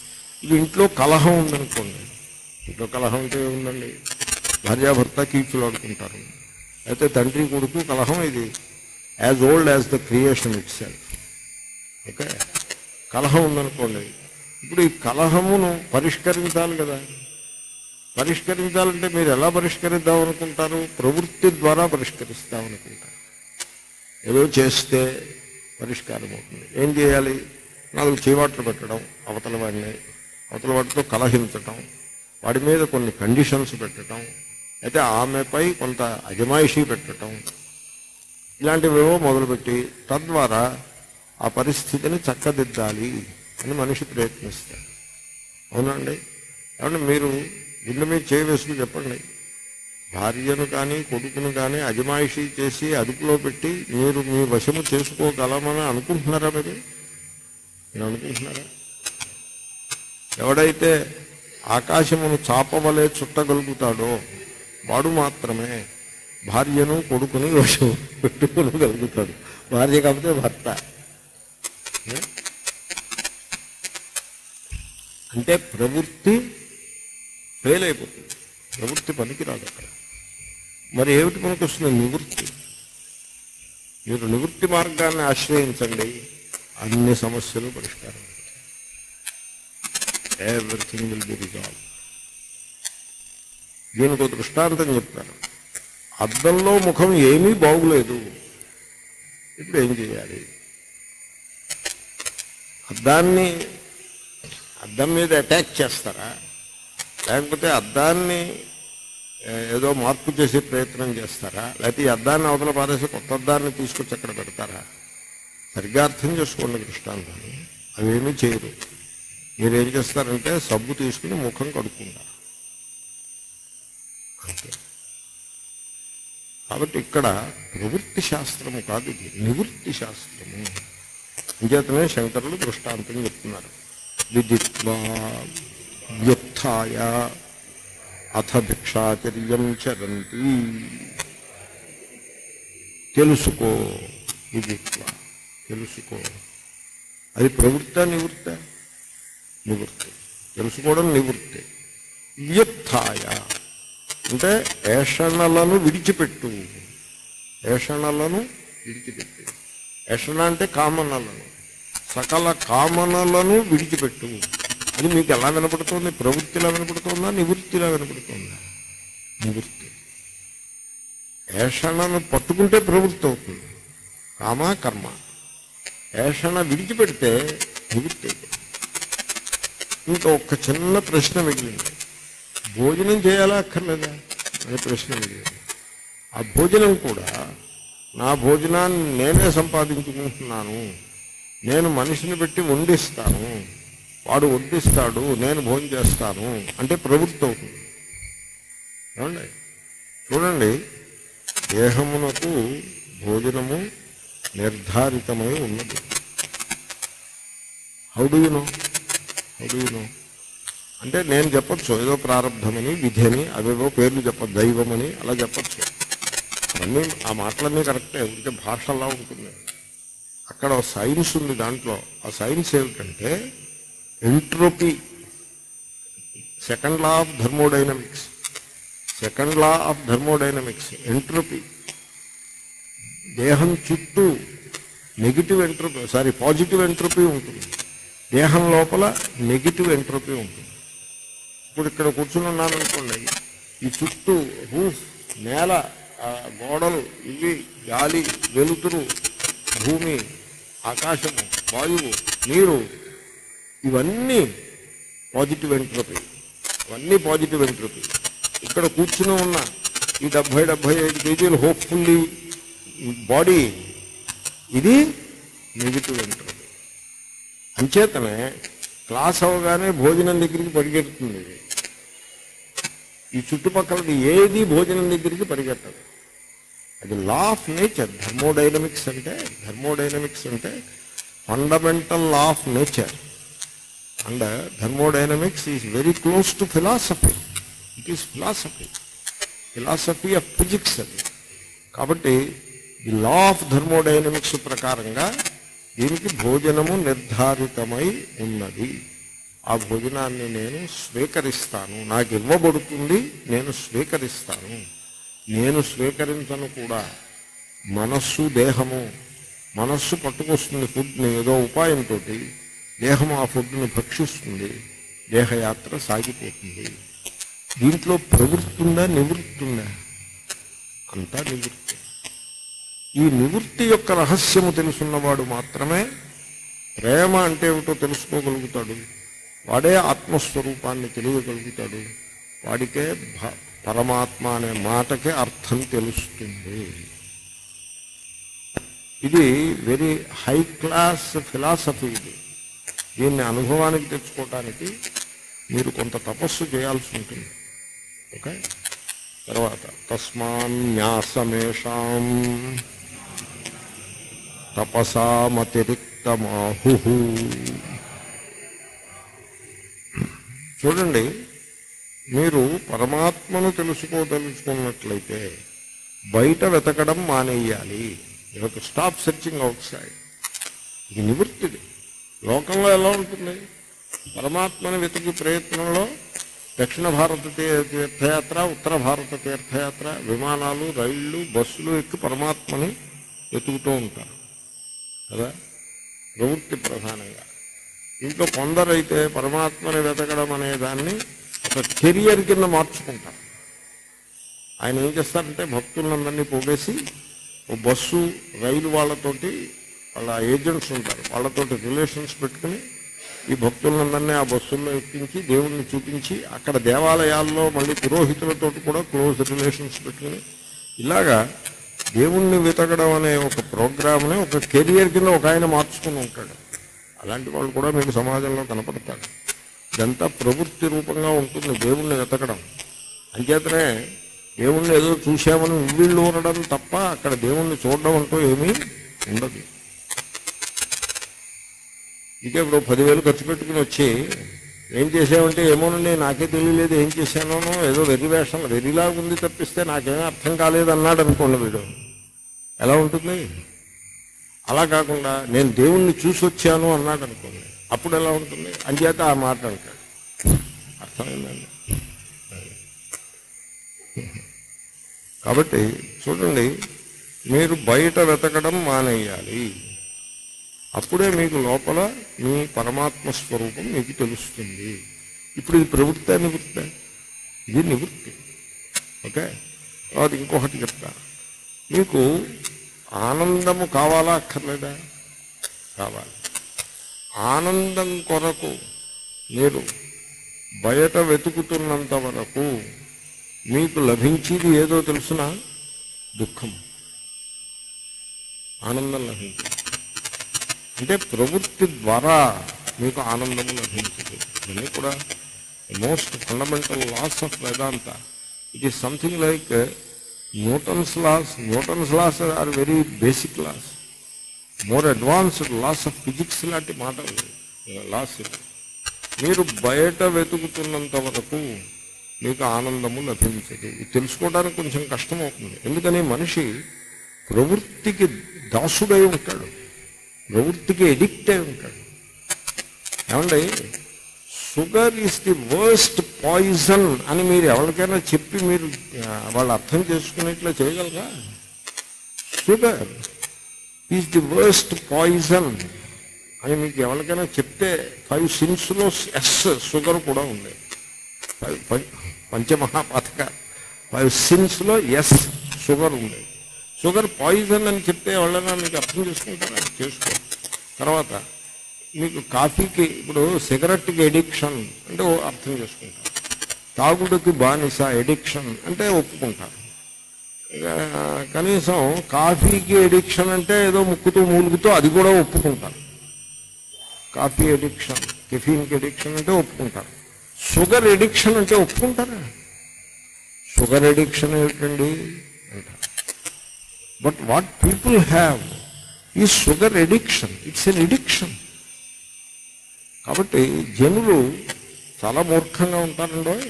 ఇది ఇంట్లో కలహం ఉందనుకోండి. ఇంట్లో కలహం అంటే ఉందండి భార్యాభర్త కీచులాడుకుంటారు అయితే తండ్రి కొడుకు కలహం ఇది. As old as the creation itself okay కలహం ఉందనుకోండి. ఇప్పుడు ఈ కలహమును పరిష్కరించాలి కదా. పరిష్కరించాలంటే మీరు ఎలా పరిష్కరిద్దాం అనుకుంటారు? ప్రవృత్తి ద్వారా పరిష్కరిస్తాం అనుకుంటారు. ఏదో చేస్తే పరిష్కారం అవుతుంది. ఏం చేయాలి? నాలుగు చీవాట్లు పెట్టడం అవతల వాడిని అవతల వాటితో కలహించటం వాడి మీద కొన్ని కండిషన్స్ పెట్టడం అయితే ఆమెపై కొంత అజమాయిషీ పెట్టడం ఇలాంటివేవో మొదలుపెట్టి తద్వారా ఆ పరిస్థితిని చక్కదిద్దాలి అని మనిషి ప్రయత్నిస్తాడు. అవునండి? ఏమంటే మీరు గుండె మీద చేయవేసుకుని చెప్పండి. భార్యను కానీ కొడుకును కానీ అజమాయిషీ చేసి అదుపులో పెట్టి మీరు మీ వశము చేసుకోగలమని అనుకుంటున్నారా మీరు? మీరు అనుకుంటున్నారా? ఎవడైతే ఆకాశమును చాపవలే చుట్టగలుగుతాడో వాడు మాత్రమే భార్యను కొడుకుని వశం పెట్టుకోగలుగుతాడు. భార్య కాకపోతే భర్త. అంటే ప్రవృత్తి ఫెయిల్ అయిపోతుంది. ప్రవృత్తి పనికిరాదు అక్కడ. మరి ఏమిటి మనకు వస్తుంది నివృత్తి. మీరు నివృత్తి మార్గాన్ని ఆశ్రయించండి. అన్ని సమస్యలు పరిష్కారం ఎవ్రీథింగ్ విల్ బి రిజాల్వ్ దీనికి దృష్టాంతం చెప్తారు అద్దంలో ముఖం ఏమీ బాగులేదు. ఇప్పుడు ఏం చేయాలి? అద్దాన్ని అద్దం మీద అటాక్ చేస్తారా? లేకపోతే అద్దాన్ని ఏదో మార్పు చేసే ప్రయత్నం చేస్తారా? లేకపోతే ఈ అద్దాన్ని అవతల పారేసి కొత్త అద్దాన్ని తీసుకొచ్చి అక్కడ పెడతారా? సరిగ్గా అర్థం చేసుకోండి దృష్టాంతాన్ని. అవేమీ చేయరు. మీరేం చేస్తారంటే సబ్బు తీసుకుని ముఖం కడుక్కుంటారు. అంతే కాబట్టి ఇక్కడ ప్రవృత్తి శాస్త్రము కాదు ఇది నివృత్తి శాస్త్రము. అంచేతనే శంకరులు దృష్టాంతం చెప్తున్నారు. విదిత్వా వ్యుత్య అథ భిక్షాచర్యం చరంతి. తెలుసుకో విదిత్వ తెలుసుకో. అది ప్రవృత్త నివృత్త? నివృత్తి. తెలుసుకోవడం నివృత్తి. వ్యుత్య అంటే ఏషణలను విడిచిపెట్టు. ఏషణలను విడిచిపెట్టు. ఏషణ అంటే కామనలను. సకల కామనలను విడిచిపెట్టు. అది మీకు ఎలా వినపడుతుంది? ప్రవృత్తిలా వినపడుతుందా? నివృత్తిలా వినపడుతుందా? నివృత్తి. ఏషణను పట్టుకుంటే ప్రవృత్తి అవుతుంది. కామ కర్మ. ఏషణ విడిచిపెడితే నివృత్తి అవుతుంది. ఇంకా ఒక చిన్న ప్రశ్న మిగిలింది. భోజనం చేయాలా అక్కర్లేదా? అనే ప్రశ్న ఆ భోజనం కూడా నా భోజనాన్ని నేనే సంపాదించుకుంటున్నాను. నేను మనిషిని పెట్టి వండిస్తాను. వాడు వడ్డిస్తాడు నేను భోజనం చేస్తాను అంటే ప్రవృత్తి అవుతుంది. ఏమండి? చూడండి దేహమునకు భోజనము నిర్ధారితమై ఉన్నది. How do you know how do you know అంటే నేను చెప్పొచ్చు ఏదో ప్రారంధమని విధి అవేవో పేర్లు చెప్ప దైవమని అలా చెప్పొచ్చు. అవన్నీ ఆ మాటలన్నీ కరెక్టే ఉంటే భాష అలా ఉంటుంది. అక్కడ సైన్స్ ఉంది దాంట్లో. ఆ సైన్స్ ఏమిటంటే entropy second law of thermodynamics. Second law of thermodynamics entropy. దేహం చుట్టూ negative entropy sorry positive entropy ఉంటుంది. దేహం లోపల నెగిటివ్ ఎంట్రోపీ ఉంటుంది. ఇప్పుడు ఇక్కడ కూర్చుని ఉన్నాననుకోండి ఈ చుట్టూ రూఫ్ నేల గోడలు ఇవి గాలి వెలుతురు భూమి ఆకాశము వాయువు నీరు ఇవన్నీ పాజిటివ్ ఎంట్రోపీ. ఇవన్నీ పాజిటివ్ ఎంట్రోపీ. ఇక్కడ కూర్చుని ఉన్న ఈ డెబ్భై డెబ్భై ఐదు కేజీలు హోప్ఫుల్లీ బాడీ ఇది నెగిటివ్ ఎంట్రోపీ. అంచేతనే క్లాస్ అవగానే భోజనం దగ్గరికి పరిగెడుతుంది ఈ చుట్టుపక్కలది ఏది భోజనం దగ్గరికి పరిగెట్టదు అది లా ఆఫ్ నేచర్ థర్మోడైనమిక్స్ అంటే థర్మోడైనమిక్స్ అంటే fundamental law of nature and thermodynamics is very close to philosophy it is philosophy philosophy of physics అది. కాబట్టి ది లా ఆఫ్ థర్మోడైనమిక్స్ ప్రకారంగా దీనికి భోజనము నిర్ధారితమై ఉన్నది. ఆ భోజనాన్ని నేను స్వీకరిస్తాను. నాకు ఇవ్వబడుతుంది నేను స్వీకరిస్తాను. నేను స్వీకరించను కూడా. మనస్సు దేహము. మనస్సు పట్టుకొస్తుంది ఫుడ్ని ఏదో ఉపాయంతో దేహం ఆ ఫుడ్ని భక్షిస్తుంది. దేహయాత్ర సాగిపోతుంది. దీంట్లో ప్రవృత్తి ఉందా నివృత్తి ఉందా అంతా నివృత్తి. ఈ నివృత్తి యొక్క రహస్యము తెలుసున్నవాడు మాత్రమే ప్రేమ అంటే ఏమిటో తెలుసుకోగలుగుతాడు. వాడే ఆత్మస్వరూపాన్ని తెలియగలుగుతాడు. వాడికే భ- పరమాత్మ అనే మాటకే అర్థం తెలుస్తుంది. ఇది వెరీ హై క్లాస్ ఫిలాసఫీ ఇది. దీన్ని అనుభవానికి తెచ్చుకోవటానికి మీరు కొంత తపస్సు చేయాల్సి ఉంటుంది. ఓకే? తర్వాత తస్మాన్యాసమేషాం తపసామతిరిక్తమాహు చూడండి మీరు పరమాత్మను తెలుసుకోదలుచుకున్నట్లయితే బయట వెతకడం మానేయాలి. ఒక స్టాప్ సెర్చింగ్ అవుట్ సైడ్ ఇది నివృత్తిది. లోకంలో ఎలా ఉంటుంది? పరమాత్మని వెతికి ప్రయత్నంలో దక్షిణ భారత తీర్థయాత్ర ఉత్తర భారత తీర్థయాత్ర విమానాలు రైళ్ళు బస్సులు ఎక్కి పరమాత్మని వెతుకుతూ ఉంటారు. కదా? ప్రవృత్తి ప్రధానంగా. ఇంట్లో కొందరైతే పరమాత్మని వెతకడం అనే దాన్ని ఒక కెరియర్ కింద మార్చుకుంటారు. ఆయన ఏం చేస్తారంటే భక్తులందరినీ పోగేసి ఓ బస్సు రైలు వాళ్ళతోటి వాళ్ళ ఏజెంట్స్ ఉంటారు. వాళ్ళతోటి రిలేషన్స్ పెట్టుకుని ఈ భక్తులందరినీ ఆ బస్సుల్లో ఎక్కించి దేవుణ్ణి చూపించి అక్కడ దేవాలయాల్లో మళ్ళీ పురోహితులతోటి కూడా క్లోజ్ రిలేషన్స్ పెట్టుకుని ఇలాగా దేవుణ్ణి వెతకడం అనే ఒక ప్రోగ్రామ్ని ఒక కెరియర్ కింద ఒక ఆయన మార్చుకుని ఉంటాడు. అలాంటి వాళ్ళు కూడా మీకు సమాజంలో కనపడతారు. ఇదంతా ప్రవృత్తి రూపంగా ఉంటుంది దేవుణ్ణి వెతకడం. అంచేతనే దేవుణ్ణి ఏదో చూశామని ఉవ్విళ్ళు ఉండడం తప్ప అక్కడ దేవుణ్ణి చూడడం అంటూ ఏమీ ఉండదు. ఇక ఇప్పుడు పదివేలు ఖర్చు పెట్టుకుని వచ్చి ఏం చేసామంటే ఏమోనండి నాకే తెలియలేదు ఏం చేశానో ఏదో వెర్రి వేషం వెర్రిలాగా ఉంది తప్పిస్తే నాకేమీ అర్థం కాలేదు అన్నాడు అనుకోండి వీడు. ఎలా ఉంటుంది? అలా కాకుండా నేను దేవుణ్ణి చూసి వచ్చాను అన్నాడు అనుకోండి. అప్పుడు ఎలా ఉంటుంది? అంచేత ఆ మాట అంటాడు. అర్థమైందండి? కాబట్టి చూడండి మీరు బయట వెతకడం మానేయాలి. అప్పుడే మీకు లోపల మీ పరమాత్మ స్వరూపం మీకు తెలుస్తుంది. ఇప్పుడు ఇది ప్రవృత్తి నివృత్తి? ఇది నివృత్తి. ఓకే? తర్వాత ఇంకొకటి చెప్తా. మీకు ఆనందము కావాలా అక్కర్లేదా? కావాలి. ఆనందం కొరకు మీరు బయట వెతుకుతున్నంత వరకు మీకు లభించేది ఏదో తెలుసిన? దుఃఖం. ఆనందం లభించింది. అంటే ప్రవృత్తి ద్వారా మీకు ఆనందము లభించదు. ఇవన్నీ కూడా most fundamental laws of Vedanta it is something like Newton's laws Newton's laws are very basic laws more advanced laws of physics లాంటి మాటలు uh, లాస్ మీరు బయట వెతుకుతున్నంత వరకు మీకు ఆనందము లభించదు. ఇది తెలుసుకోవడానికి కొంచెం కష్టం అవుతుంది. ఎందుకని మనిషి ప్రవృత్తికి దాసుడై ఉంటాడు. ప్రవృత్తికి ఎడిక్ట్ అయి ఉంటాడు. ఏమండి? Sugar is the worst poison అని మీరు ఎవరికైనా చెప్పి మీరు వాళ్ళు అర్థం చేసుకునేట్లా చేయగలరా? Sugar is the worst poison అని మీకు ఎవరికైనా చెప్తే ఫైవ్ సిన్స్లో ఎస్ షుగర్ కూడా ఉంది. ఫైవ్ పంచమహాపాతక. ఫైవ్ సిన్స్లో ఎస్ షుగర్ ఉంది. షుగర్ పాయిజన్ అని చెప్తే ఎవరైనా మీకు అర్థం చేసుకుంటారా? చేసుకో. తర్వాత మీకు కాఫీకి ఇప్పుడు సిగరెట్కి ఎడిక్షన్ అంటే అర్థం చేసుకుంటారు. తాగుడుకి బానిస ఎడిక్షన్ అంటే ఒప్పుకుంటారు. కనీసం కాఫీకి ఎడిక్షన్ అంటే ఏదో ముక్కుతూ మూలుగుతూ అది కూడా ఒప్పుకుంటారు. కాఫీ ఎడిక్షన్ కెఫీన్కి ఎడిక్షన్ అంటే ఒప్పుకుంటారు. షుగర్ ఎడిక్షన్ అంటే ఒప్పుకుంటారా? షుగర్ ఎడిక్షన్ ఏమిటండి? బట్ వాట్ పీపుల్ హ్యావ్ ఈ sugar addiction it's an addiction కాబట్టి జనులు చాలా మూర్ఖంగా ఉంటారండో.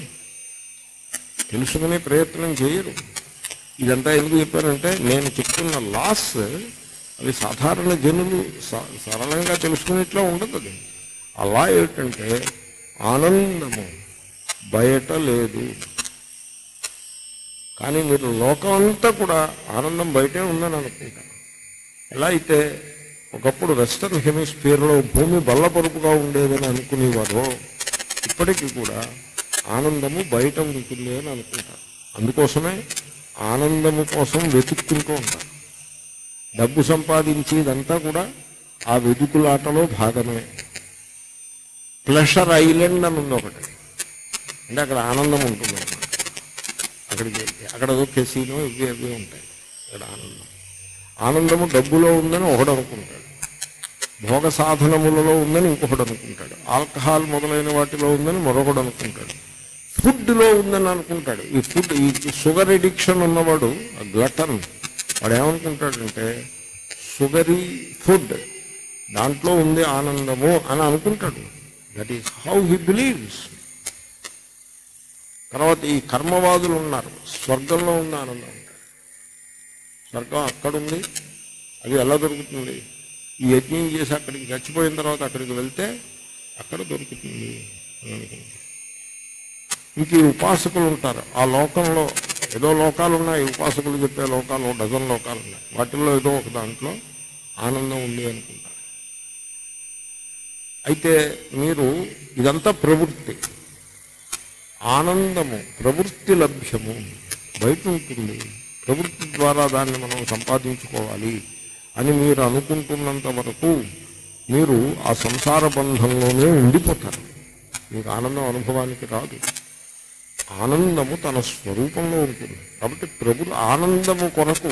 తెలుసుకునే ప్రయత్నం చేయరు. ఇదంతా ఎందుకు చెప్పారంటే నేను చెప్తున్న లాస్ అవి సాధారణ జనులు స- సరళంగా తెలుసుకునేట్లా ఉండదు అది. అలా ఏమిటంటే ఆనందము బయట లేదు. కానీ మీరు లోకం అంతా కూడా ఆనందం బయటే ఉందని అనుకుంటారు ఎలా అయితే ఒకప్పుడు వెస్టర్న్ హెమిస్ఫియర్లో భూమి బల్లపరుపుగా ఉండేదని అనుకునేవారో ఇప్పటికీ కూడా ఆనందము బయట ఉంటుంది అని అనుకుంటారు అందుకోసమే ఆనందము కోసం వెతుక్కుంటూ ఉంటారు డబ్బు సంపాదించేదంతా కూడా ఆ వెతుకులాటలో భాగమే. ప్లెషర్ ఐలాండ్ అని ఉంది ఒకటి. అంటే అక్కడ ఆనందం ఉంటుంది. అన్నమాట అక్కడికి వెళ్తే అక్కడ ఏదో కెసీనో ఇవి అవి ఉంటాయి. అక్కడ ఆనందం. ఆనందము డబ్బులో ఉందని ఒకడు అనుకుంటాడు. భోగ సాధనములలో ఉందని ఇంకొకడు అనుకుంటాడు. ఆల్కహాల్ మొదలైన వాటిలో ఉందని మరొకడు అనుకుంటాడు. ఫుడ్లో ఉందని అనుకుంటాడు. ఈ ఫుడ్ ఈ షుగర్ ఎడిక్షన్ ఉన్నవాడు గ్లటన్ వాడు ఏమనుకుంటాడంటే షుగరీ ఫుడ్ దాంట్లో ఉంది ఆనందము అని అనుకుంటాడు. That is how he believes తర్వాత ఈ కర్మవాదులు ఉన్నారు. స్వర్గంలో ఉన్న ఆనందం అంటారు స్వర్గం అక్కడుంది. అది ఎలా దొరుకుతుంది? ఈ యజ్ఞం చేసి అక్కడికి చచ్చిపోయిన తర్వాత అక్కడికి వెళ్తే అక్కడ దొరుకుతుంది అని అనుకుంటారు. ఇంక ఈ ఉపాసకులు ఉంటారు. ఆ లోకంలో ఏదో లోకాలు ఉన్నాయి. ఉపాసకులు చెప్పే లోకాలు డజన్ లోకాలు ఉన్నాయి. వాటిల్లో ఏదో ఒక దాంట్లో ఆనందం ఉంది అనుకుంటారు. అయితే మీరు ఇదంతా ప్రవృత్తి. ఆనందము ప్రవృత్తి లభ్యము బయట ఉంటుంది ప్రవృత్తి ద్వారా దాన్ని మనం సంపాదించుకోవాలి అని మీరు అనుకుంటున్నంత వరకు మీరు ఆ సంసార బంధంలోనే ఉండిపోతారు. మీకు ఆనందం అనుభవానికి రాదు. ఆనందము తన స్వరూపంలో ఉంటుంది. కాబట్టి ప్రభు ఆనందము కొరకు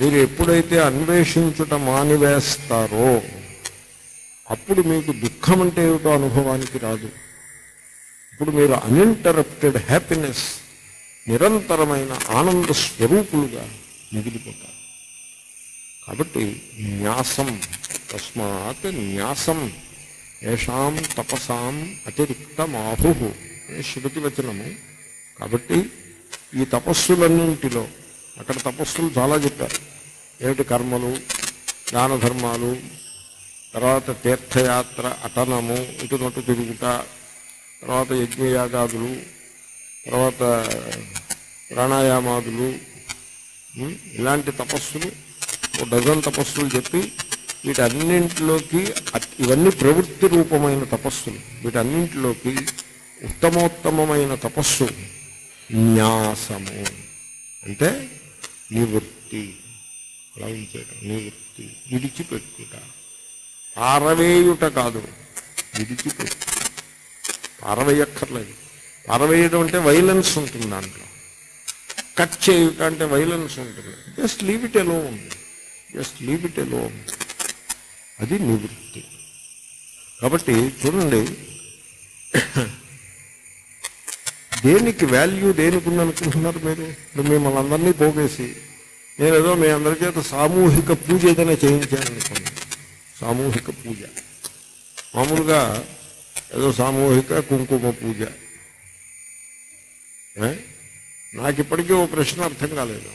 మీరు ఎప్పుడైతే అన్వేషించుట మానివేస్తారో అప్పుడు మీకు దుఃఖం అంటే ఏమిటో అనుభవానికి రాదు. ఇప్పుడు మీరు అన్ఇంటరప్టెడ్ హ్యాపీనెస్ నిరంతరమైన ఆనంద స్వరూపులుగా మిగిలిపోతారు. కాబట్టి న్యాసం తస్మాత్ న్యాసం ఏషాం తపసాం అతిరిక్తమాహు అనే శృతి వచనము. కాబట్టి ఈ తపస్సులన్నింటిలో అక్కడ తపస్సులు చాలా చెప్పారు. ఏమిటి కర్మలు దాన ధర్మాలు తర్వాత తీర్థయాత్ర అటనము ఇటునటు తిరుగుట తర్వాత యజ్ఞయాగాదులు తర్వాత ప్రాణాయామాదులు ఇలాంటి తపస్సులు ఓ డజన్ తపస్సులు చెప్పి వీటన్నింటిలోకి ఇవన్నీ ప్రవృత్తి రూపమైన తపస్సులు. వీటన్నింటిలోకి ఉత్తమోత్తమమైన తపస్సు న్యాసము. అంటే నివృత్తి. అలా ఉంచేయటం. నివృత్తి. విడిచిపెట్టుట. పారవేయుట కాదు. విడిచిపెట్టు. పారవేయక్కర్లేదు పారవేయడం అంటే వైలెన్స్ ఉంటుంది దాంట్లో. కట్ చేయుట అంటే వైలెన్స్ ఉంటుంది. Just leave it alone just leave it alone అది నివృత్తి. కాబట్టి చూడండి. దేనికి వాల్యూ దేనికి ఉందనుకుంటున్నారు మీరు? ఇప్పుడు మిమ్మల్ని అందరినీ పోగేసి. నేను ఏదో మీ అందరి చేత సామూహిక పూజ ఏదైనా చేయించాననుకోండి. సామూహిక పూజ. మామూలుగా ఏదో సామూహిక కుంకుమ పూజ ఏ? నాకు ఇప్పటికీ ఓ ప్రశ్న అర్థం కాలేదు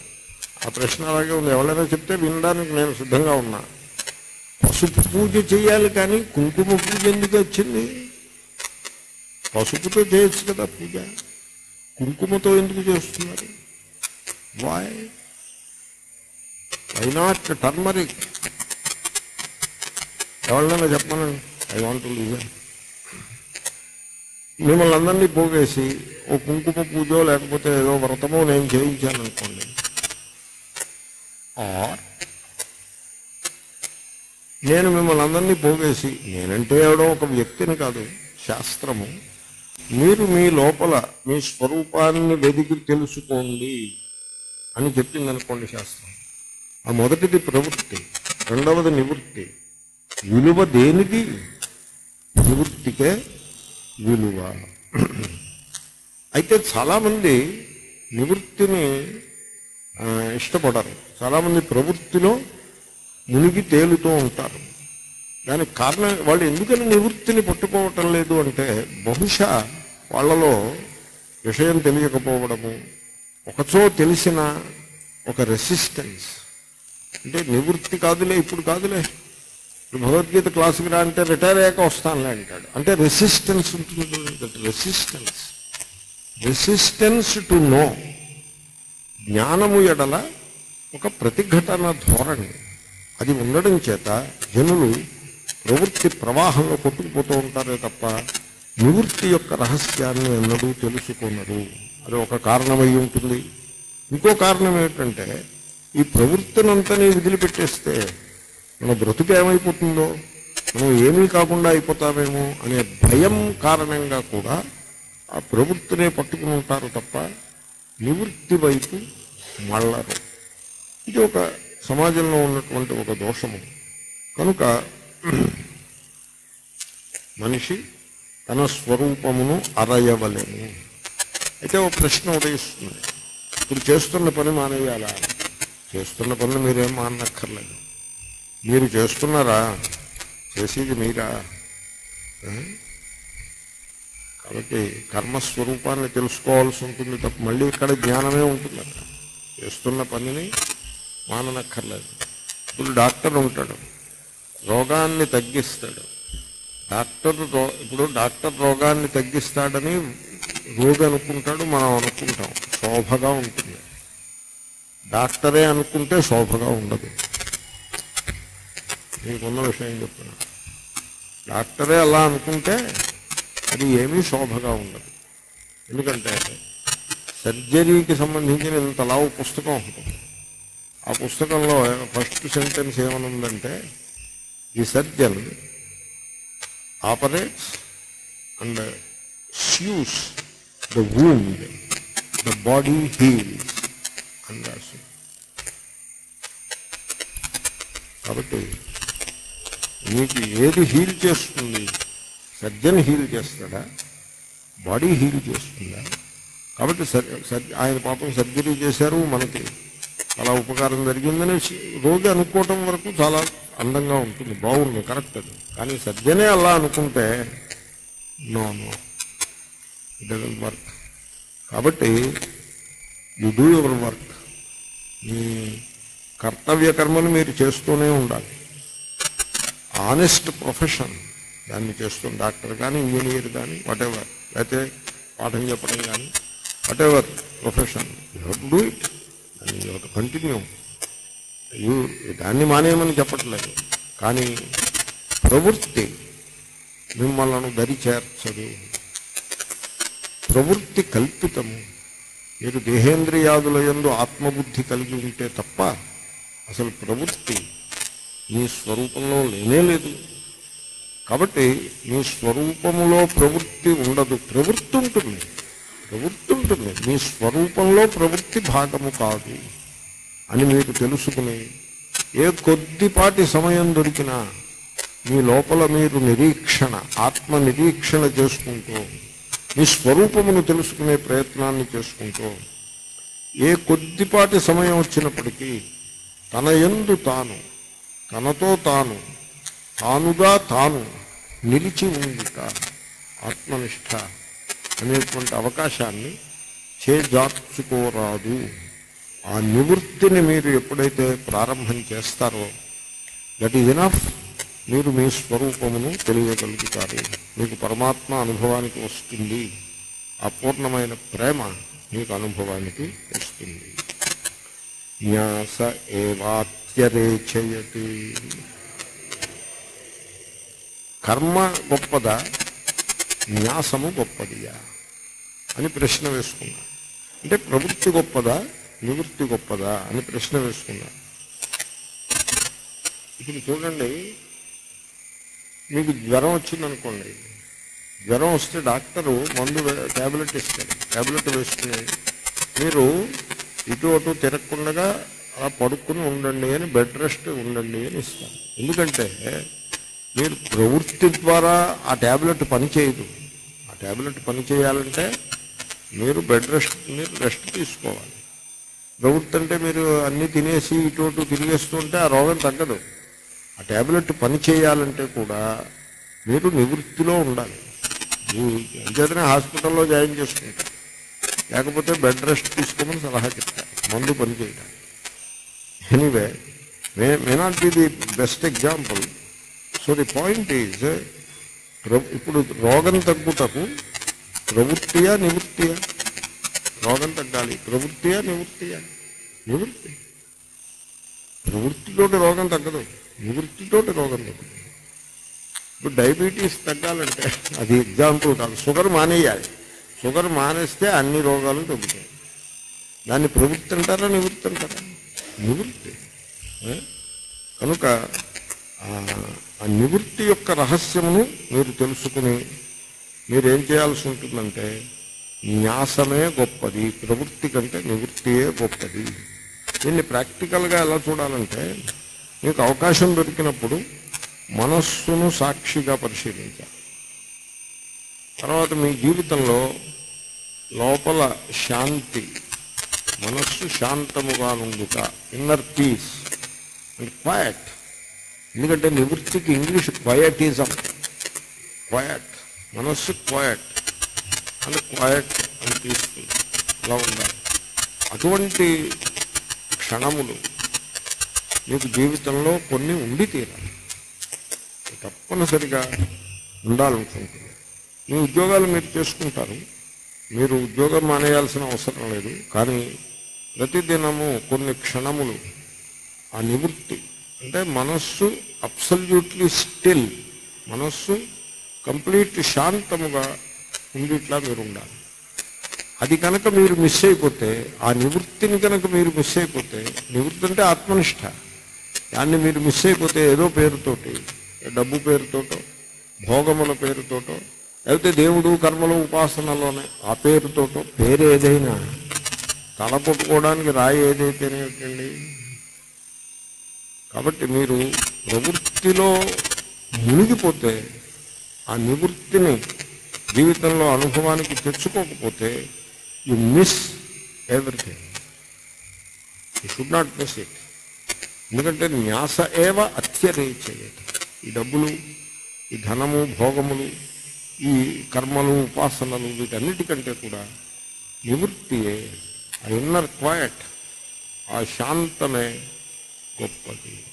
ఆ ప్రశ్న అలాగే ఉంది ఎవరైనా చెప్తే వినడానికి నేను సిద్ధంగా ఉన్నా పసుపు పూజ చేయాలి కానీ కుంకుమ పూజ ఎందుకు వచ్చింది పసుపుతో చేయొచ్చు కదా పూజ కుంకుమతో ఎందుకు చేస్తున్నారు వాయ్ వై నాట్ టర్మరిక్ ఎవరినైనా చెప్పమనండి ఐ వాంట్ లీవ్ మిమ్మల్ని అందరినీ పోగేసి ఓ కుంకుమ పూజో లేకపోతే ఏదో వ్రతమో నేను చేయించాను అనుకోండి ఆర్ నేను మిమ్మల్ని అందరినీ పోగేసి నేనంటే ఎవడో ఒక వ్యక్తిని కాదు శాస్త్రము. మీరు మీ లోపల మీ స్వరూపాన్ని వెదికి తెలుసుకోండి అని చెప్పింది అనుకోండి శాస్త్రం. ఆ మొదటిది ప్రవృత్తి రెండవది నివృత్తి. విలువ దేనిది నివృత్తికే విలువ. అయితే చాలామంది నివృత్తిని ఇష్టపడరు. చాలామంది ప్రవృత్తిలో మునిగి తేలుతూ ఉంటారు. దానికి కారణం వాళ్ళు ఎందుకని నివృత్తిని పట్టుకోవటం లేదు అంటే బహుశా వాళ్ళలో విషయం తెలియకపోవడము ఒకచో తెలిసిన ఒక రెసిస్టెన్స్ అంటే నివృత్తి కాదులే ఇప్పుడు కాదులే. భగవద్గీత క్లాసుకి రా అంటే రిటైర్ అయ్యాక వస్తానులే అంటాడు. అంటే రెసిస్టెన్స్ ఉంటుంది that resistance resistance to know జ్ఞానము ఎడల ఒక ప్రతిఘటన ధోరణి. అది ఉండడం చేత జనులు ప్రవృత్తి ప్రవాహంలో కొట్టుకుపోతూ ఉంటారే తప్ప నివృత్తి యొక్క రహస్యాన్ని ఎన్నడూ తెలుసుకున్నారు అది ఒక కారణమై ఉంటుంది. ఇంకో కారణం ఏంటంటే ఈ ప్రవృత్తినంతని వదిలిపెట్టేస్తే మన బ్రతుకు ఏమైపోతుందో మనం ఏమీ కాకుండా అయిపోతామేమో అనే భయం కారణంగా కూడా ఆ ప్రవృత్తినే పట్టుకుని ఉంటారు తప్ప నివృత్తి వైపు మళ్ళరు. ఇది ఒక సమాజంలో ఉన్నటువంటి ఒక దోషము. కనుక మనిషి తన స్వరూపమును అరయవలేము. అయితే ఒక ప్రశ్న ఉదయిస్తుంది. ఇప్పుడు చేస్తున్న పని మానేయాలా? చేస్తున్న పనులు మీరేం మానక్కర్లేదు. మీరు చేస్తున్నారా? చేసేది మీరా? కాబట్టి కర్మస్వరూపాన్ని తెలుసుకోవాల్సి ఉంటుంది తప్ప మళ్ళీ ఇక్కడ జ్ఞానమే ఉంటుంది చేస్తున్న పనిని మాననక్కర్లేదు. ఇప్పుడు డాక్టర్ ఉంటాడు. రోగాన్ని తగ్గిస్తాడు. డాక్టర్ రో ఇప్పుడు డాక్టర్ రోగాన్ని తగ్గిస్తాడని రోగి అనుకుంటాడు మనం అనుకుంటాం. శోభగా ఉంటుంది. డాక్టరే అనుకుంటే శోభగా ఉండదు. మీకున్న విషయం చెప్తున్నా డాక్టరే అలా అనుకుంటే అది ఏమీ శోభగా ఉండదు ఎందుకంటే సర్జరీకి సంబంధించిన ఇంత లావు పుస్తకం ఉంటుంది ఆ పుస్తకంలో first sentence ఏమనుందంటే the surgeon operates and sews the wound the body heals అని రాసి కాబట్టి మీకు ఏది హీల్ చేస్తుంది? సర్జన్ హీల్ చేస్తాడా? బాడీ హీల్ చేస్తుందా? కాబట్టి సర్ సర్ ఆయన పాపం సర్జరీ చేశారు మనకి చాలా ఉపకారం జరిగిందని రోజు అనుకోవటం వరకు చాలా అందంగా ఉంటుంది బాగుంది కరెక్ట్ అది. కానీ సర్జనే అలా అనుకుంటే నో నో డజన్ వర్క్ కాబట్టి యు డూ యువర్ వర్క్ మీ కర్తవ్య కర్మను మీరు చేస్తూనే ఉండాలి. ఆనెస్ట్ ప్రొఫెషన్ దాన్ని చేస్తున్న డాక్టర్ కానీ ఇంజనీర్ కానీ వాటెవర్ లేకపోతే పాఠం చెప్పడం కానీ whatever profession you do it and continue you దాన్ని మానేయమని చెప్పట్లేదు. కానీ ప్రవృత్తి మిమ్మల్ని దరి చేర్చదు ప్రవృత్తి కల్పితము. మీరు దేహేంద్రియాదుల యందు ఆత్మబుద్ధి కలిగి ఉంటే తప్ప అసలు ప్రవృత్తి నీ స్వరూపంలో లేనే లేదు. కాబట్టి మీ స్వరూపములో ప్రవృత్తి ఉండదు. ప్రవృత్తి ఉంటుంది. ప్రవృత్తి ఉంటుంది. మీ స్వరూపంలో ప్రవృత్తి భాగము కాదు అని మీకు తెలుసుకుని ఏ కొద్దిపాటి సమయం దొరికినా మీ లోపల మీరు నిరీక్షణ ఆత్మ నిరీక్షణ చేసుకుంటూ మీ స్వరూపమును తెలుసుకునే ప్రయత్నాన్ని చేసుకుంటూ ఏ కొద్దిపాటి సమయం వచ్చినప్పటికీ తన ఎందు తాను తనతో తాను తానుగా తాను నిలిచి ఉందిట ఆత్మనిష్ట అనేటువంటి అవకాశాన్ని చేజార్చుకోరాదు. ఆ నివృత్తిని మీరు ఎప్పుడైతే ప్రారంభం చేస్తారో దట్ ఈజ్ ఎనఫ్ మీరు మీ స్వరూపమును తెలియగలుగుతారు. మీకు పరమాత్మ అనుభవానికి వస్తుంది. అపూర్ణమైన ప్రేమ మీకు అనుభవానికి వస్తుంది. న్యాస చేయటి కర్మ గొప్పదా? న్యాసము గొప్పదియా? అని ప్రశ్న వేసుకున్నా. అంటే ప్రవృత్తి గొప్పదా? నివృత్తి గొప్పదా? అని ప్రశ్న వేసుకున్నా. ఇప్పుడు చూడండి. మీకు జ్వరం వచ్చిందనుకోండి. జ్వరం వస్తే డాక్టరు మందు ట్యాబ్లెట్ ఇస్తాడు ట్యాబ్లెట్ వేసుకుని మీరు ఇటు అటు తిరగకుండా అలా పడుకుని ఉండండి అని బెడ్ రెస్ట్ ఉండండి అని ఇస్తాను ఎందుకంటే మీరు ప్రవృత్తి ద్వారా ఆ ట్యాబ్లెట్ పనిచేయదు ఆ ట్యాబ్లెట్ పని చేయాలంటే మీరు బెడ్ రెస్ట్ మీరు రెస్ట్ తీసుకోవాలి. ప్రవృత్తి అంటే మీరు అన్నీ తినేసి ఇటు అటు తిరిగేస్తుంటే ఆ రోగం తగ్గదు. ఆ ట్యాబ్లెట్ పని చేయాలంటే కూడా మీరు నివృత్తిలో ఉండాలి. మీ- అంచేతనే హాస్పిటల్లో జాయిన్ చేసుకుంటారు. లేకపోతే బెడ్ రెస్ట్ తీసుకోమని సలహా చెప్తారు. మందు పని చేయడానికి anyway may may not be the best example so the point is ఇప్పుడు రోగం తగ్గుటకు ప్రవృత్తియా నివృత్తియా? రోగం తగ్గాలి. ప్రవృత్తియా నివృత్తియా? నివృత్తి. ప్రవృత్తితోటి రోగం తగ్గదు. నివృత్తితోటి రోగం తగ్గదు ఇప్పుడు డయాబెటీస్ తగ్గాలంటే అది ఎగ్జాంపుల్ కాదు. షుగర్ మానేయాలి. షుగర్ మానేస్తే అన్ని రోగాలు తగ్గుతాయి. దాన్ని ప్రవృత్తి అంటారా నివృత్తి అంటారా? నివృత్తి. కనుక ఆ- ఆ నివృత్తి యొక్క రహస్యమును మీరు తెలుసుకుని మీరేం చేయాల్సి ఉంటుందంటే న్యాసమే గొప్పది ప్రవృత్తి కంటే నివృత్తియే గొప్పది. దీన్ని ప్రాక్టికల్గా ఎలా చూడాలంటే మీకు అవకాశం దొరికినప్పుడు మనస్సును సాక్షిగా పరిశీలించాలి. తర్వాత మీ జీవితంలో లోపల శాంతి మనస్సు శాంతముగా నుండుట. ఇన్నర్ పీస్ అండ్ క్వయట్ ఎందుకంటే నివృత్తికి ఇంగ్లీష్ క్వయటిజం క్వయట్ మనస్సు quiet and quiet and peaceful అలా ఉండాలి. అటువంటి క్షణములు మీకు జీవితంలో కొన్ని ఉండి తీరాలి. తప్పనిసరిగా ఉండాలనుకుంటుంది మీ ఉద్యోగాలు మీరు చేసుకుంటారు. మీరు ఉద్యోగం మానేయాల్సిన అవసరం లేదు. కానీ ప్రతిదినము కొన్ని క్షణములు ఆ నివృత్తి అంటే మనస్సు అబ్సల్యూట్లీ స్టిల్ మనస్సు కంప్లీట్ శాంతముగా ఉండిట్లా మీరు ఉండాలి అది కనుక మీరు మిస్ అయిపోతే ఆ నివృత్తిని కనుక మీరు మిస్ అయిపోతే నివృత్తి అంటే ఆత్మనిష్ట. దాన్ని మీరు మిస్ అయిపోతే ఏదో పేరుతోటి డబ్బు పేరుతోటో భోగముల పేరుతోటో లేకపోతే దేవుడు కర్మలు ఉపాసనలోనే ఆ పేరుతోటో పేరు ఏదైనా తల కొట్టుకోవడానికి రాయి ఏదైతేనేటండి కాబట్టి మీరు ప్రవృత్తిలో మునిగిపోతే ఆ నివృత్తిని జీవితంలో అనుభవానికి తెచ్చుకోకపోతే you miss everything you should not miss it ఎందుకంటే న్యాస ఏవ అత్యరేచేయదు ఈ డబ్బులు ఈ ధనము భోగములు ఈ కర్మలు ఉపాసనలు వీటన్నిటికంటే కూడా నివృత్తియే ఆ ఇన్నర్ క్వయట్ ఆ శాంతమే గొప్పది.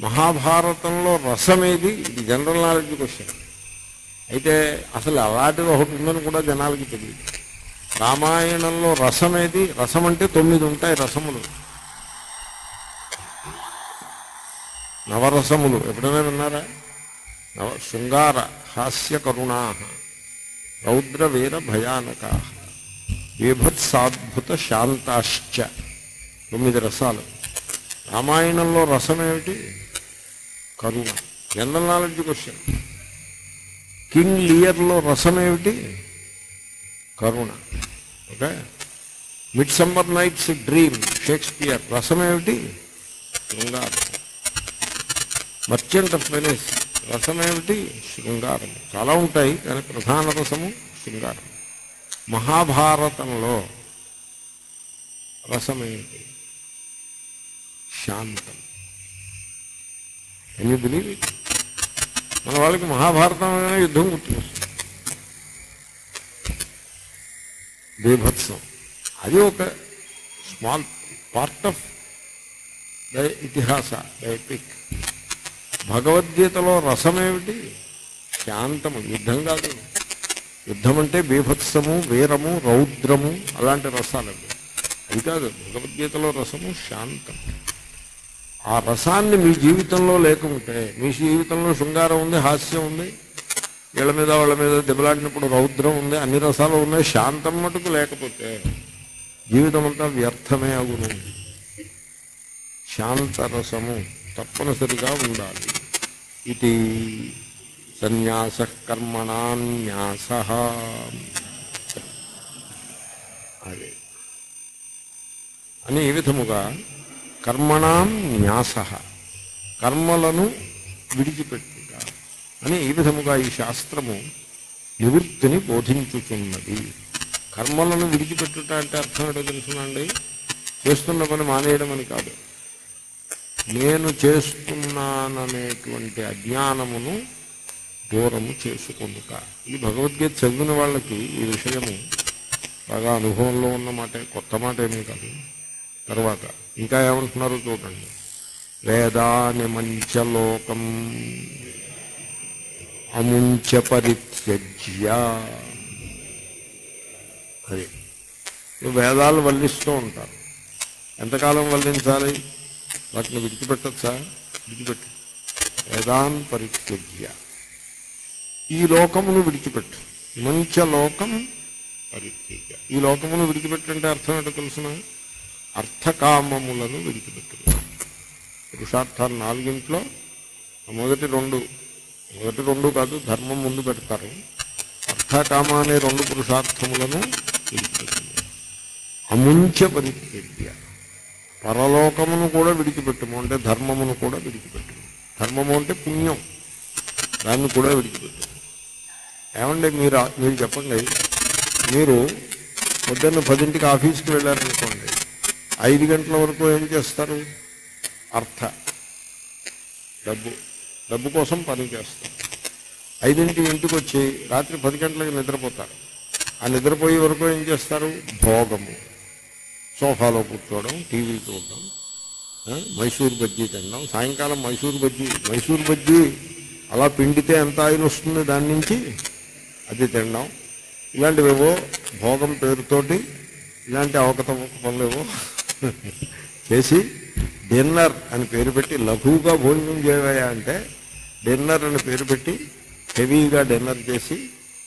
మహాభారతంలో రసమేది? ఇది జనరల్ నాలెడ్జ్ క్వశ్చన్ అయితే అసలు అలాంటిది ఒకటి ఉందని కూడా జనాలకి తెలియదు. రామాయణంలో రసమేది? రసం అంటే తొమ్మిది ఉంటాయి రసములు. నవరసములు. ఎప్పుడైనా విన్నారా? శృంగార హాస్య కరుణా భయానకా విభత్సాద్భుత శాంతాశ్చ తొమ్మిది రసాలు. రామాయణంలో రసం ఏమిటి? కరుణ. General knowledge question. కింగ్ లియర్లో రసం ఏమిటి? కరుణ. Okay? Midsummer night's dream Shakespeare. రసం ఏమిటి? శృంగారం. Merchant of Venice. రసం ఏమిటి శృంగారం. చాలా ఉంటాయి కానీ ప్రధాన రసము శృంగారం. మహాభారతంలో రసం ఏమిటి శాంతం. ఎన్ని బిలీవ్ ఇట్ మన వాళ్ళకి మహాభారతం అనగానే యుద్ధం గుర్తుకొస్తుంది. బీభత్సం. అది ఒక స్మాల్ పార్ట్ ఆఫ్ ద ఇతిహాస ద ఎపిక్. భగవద్గీతలో రసమేమిటి? శాంతము యుద్ధం కాదు. యుద్ధం అంటే బీభత్సము వీరము రౌద్రము అలాంటి రసాలు అవి అది కాదు భగవద్గీతలో రసము శాంతం. ఆ రసాన్ని మీ జీవితంలో లేకుంటే మీ జీవితంలో శృంగారం ఉంది హాస్యం ఉంది వీళ్ళ మీద వాళ్ళ మీద దెబ్బలాడినప్పుడు రౌద్రం ఉంది అన్ని రసాలు ఉన్నాయి శాంతం మటుకు లేకపోతే జీవితం అంతా వ్యర్థమే అగును శాంతరసము తప్పనిసరిగా ఉండాలి. ఇది సన్యాస కర్మణాన్యాస అదే. అని ఈ విధముగా కర్మణాం న్యాస. కర్మలను విడిచిపెట్టుట అని ఈ విధముగా ఈ శాస్త్రము నివృత్తిని బోధించుతున్నది కర్మలను విడిచిపెట్టుట అంటే అర్థం ఏంటో తెలుసునండి? చేస్తున్న పని మానేయడం అని కాదు. నేను చేస్తున్నాననేటువంటి అజ్ఞానమును దూరము చేసుకొనుట ఈ భగవద్గీత చదివిన వాళ్ళకి ఈ విషయము బాగా అనుభవంలో ఉన్న మాట కొత్త మాట ఏమీ కాదు. తర్వాత ఇంకా ఏమంటున్నారో చూడండి. వేదాని మంచలోకం అముంచ పరిత్యజ్య. అది. వేదాలు వల్లిస్తూ ఉంటారు. ఎంతకాలం వల్లించాలి? వాటిని విడిచిపెట్టచ్చా? విడిచిపెట్టు. వేదాన్ పరిత్యజ్య. ఈ లోకమును విడిచిపెట్టు. మంచ లోకం పరిత్యజ్య. ఈ లోకమును విడిచిపెట్టంటే అర్థం ఏంటో తెలుసిన? అర్థకామములను విడిచిపెట్టు. పురుషార్థాలు నాలుగింట్లో మొదటి రెండు మొదటి రెండు కాదు ధర్మం ముందు పెడతారు. అర్థకామ అనే రెండు పురుషార్థములను విడిచిపెట్టింది అముంచ పరిత్యజ్య. పరలోకమును కూడా విడిచిపెట్టము అంటే ధర్మమును కూడా విడిచిపెట్టము. ధర్మము అంటే పుణ్యం. దాన్ని కూడా విడిచిపెట్టము. ఏమంటే మీరు మీరు చెప్పండి. మీరు పొద్దున్న పదింటికి ఆఫీస్కి వెళ్ళారనుకోండి ఐదు గంటల వరకు ఏం చేస్తారు? అర్థ. డబ్బు. డబ్బు కోసం పని చేస్తారు. ఐదింటి ఇంటికి వచ్చి రాత్రి పది గంటలకు నిద్రపోతారు. ఆ నిద్రపోయే వరకు ఏం చేస్తారు? భోగము. సోఫాలో కూర్చోవడం టీవీ చూడడం మైసూర్ బజ్జీ తినడం సాయంకాలం మైసూర్ బజ్జీ మైసూర్ బజ్జీ అలా పిండితే ఎంత ఆయిల్ వస్తుంది దాని నుంచి? అది తినడం. ఇలాంటివేవో భోగం పేరుతోటి ఇలాంటి అవకతవక పనులేవో చేసి డిన్నర్ అని పేరు పెట్టి లఘువుగా భోజనం చేయవయా అంటే డిన్నర్ అని పేరు పెట్టి హెవీగా డిన్నర్ చేసి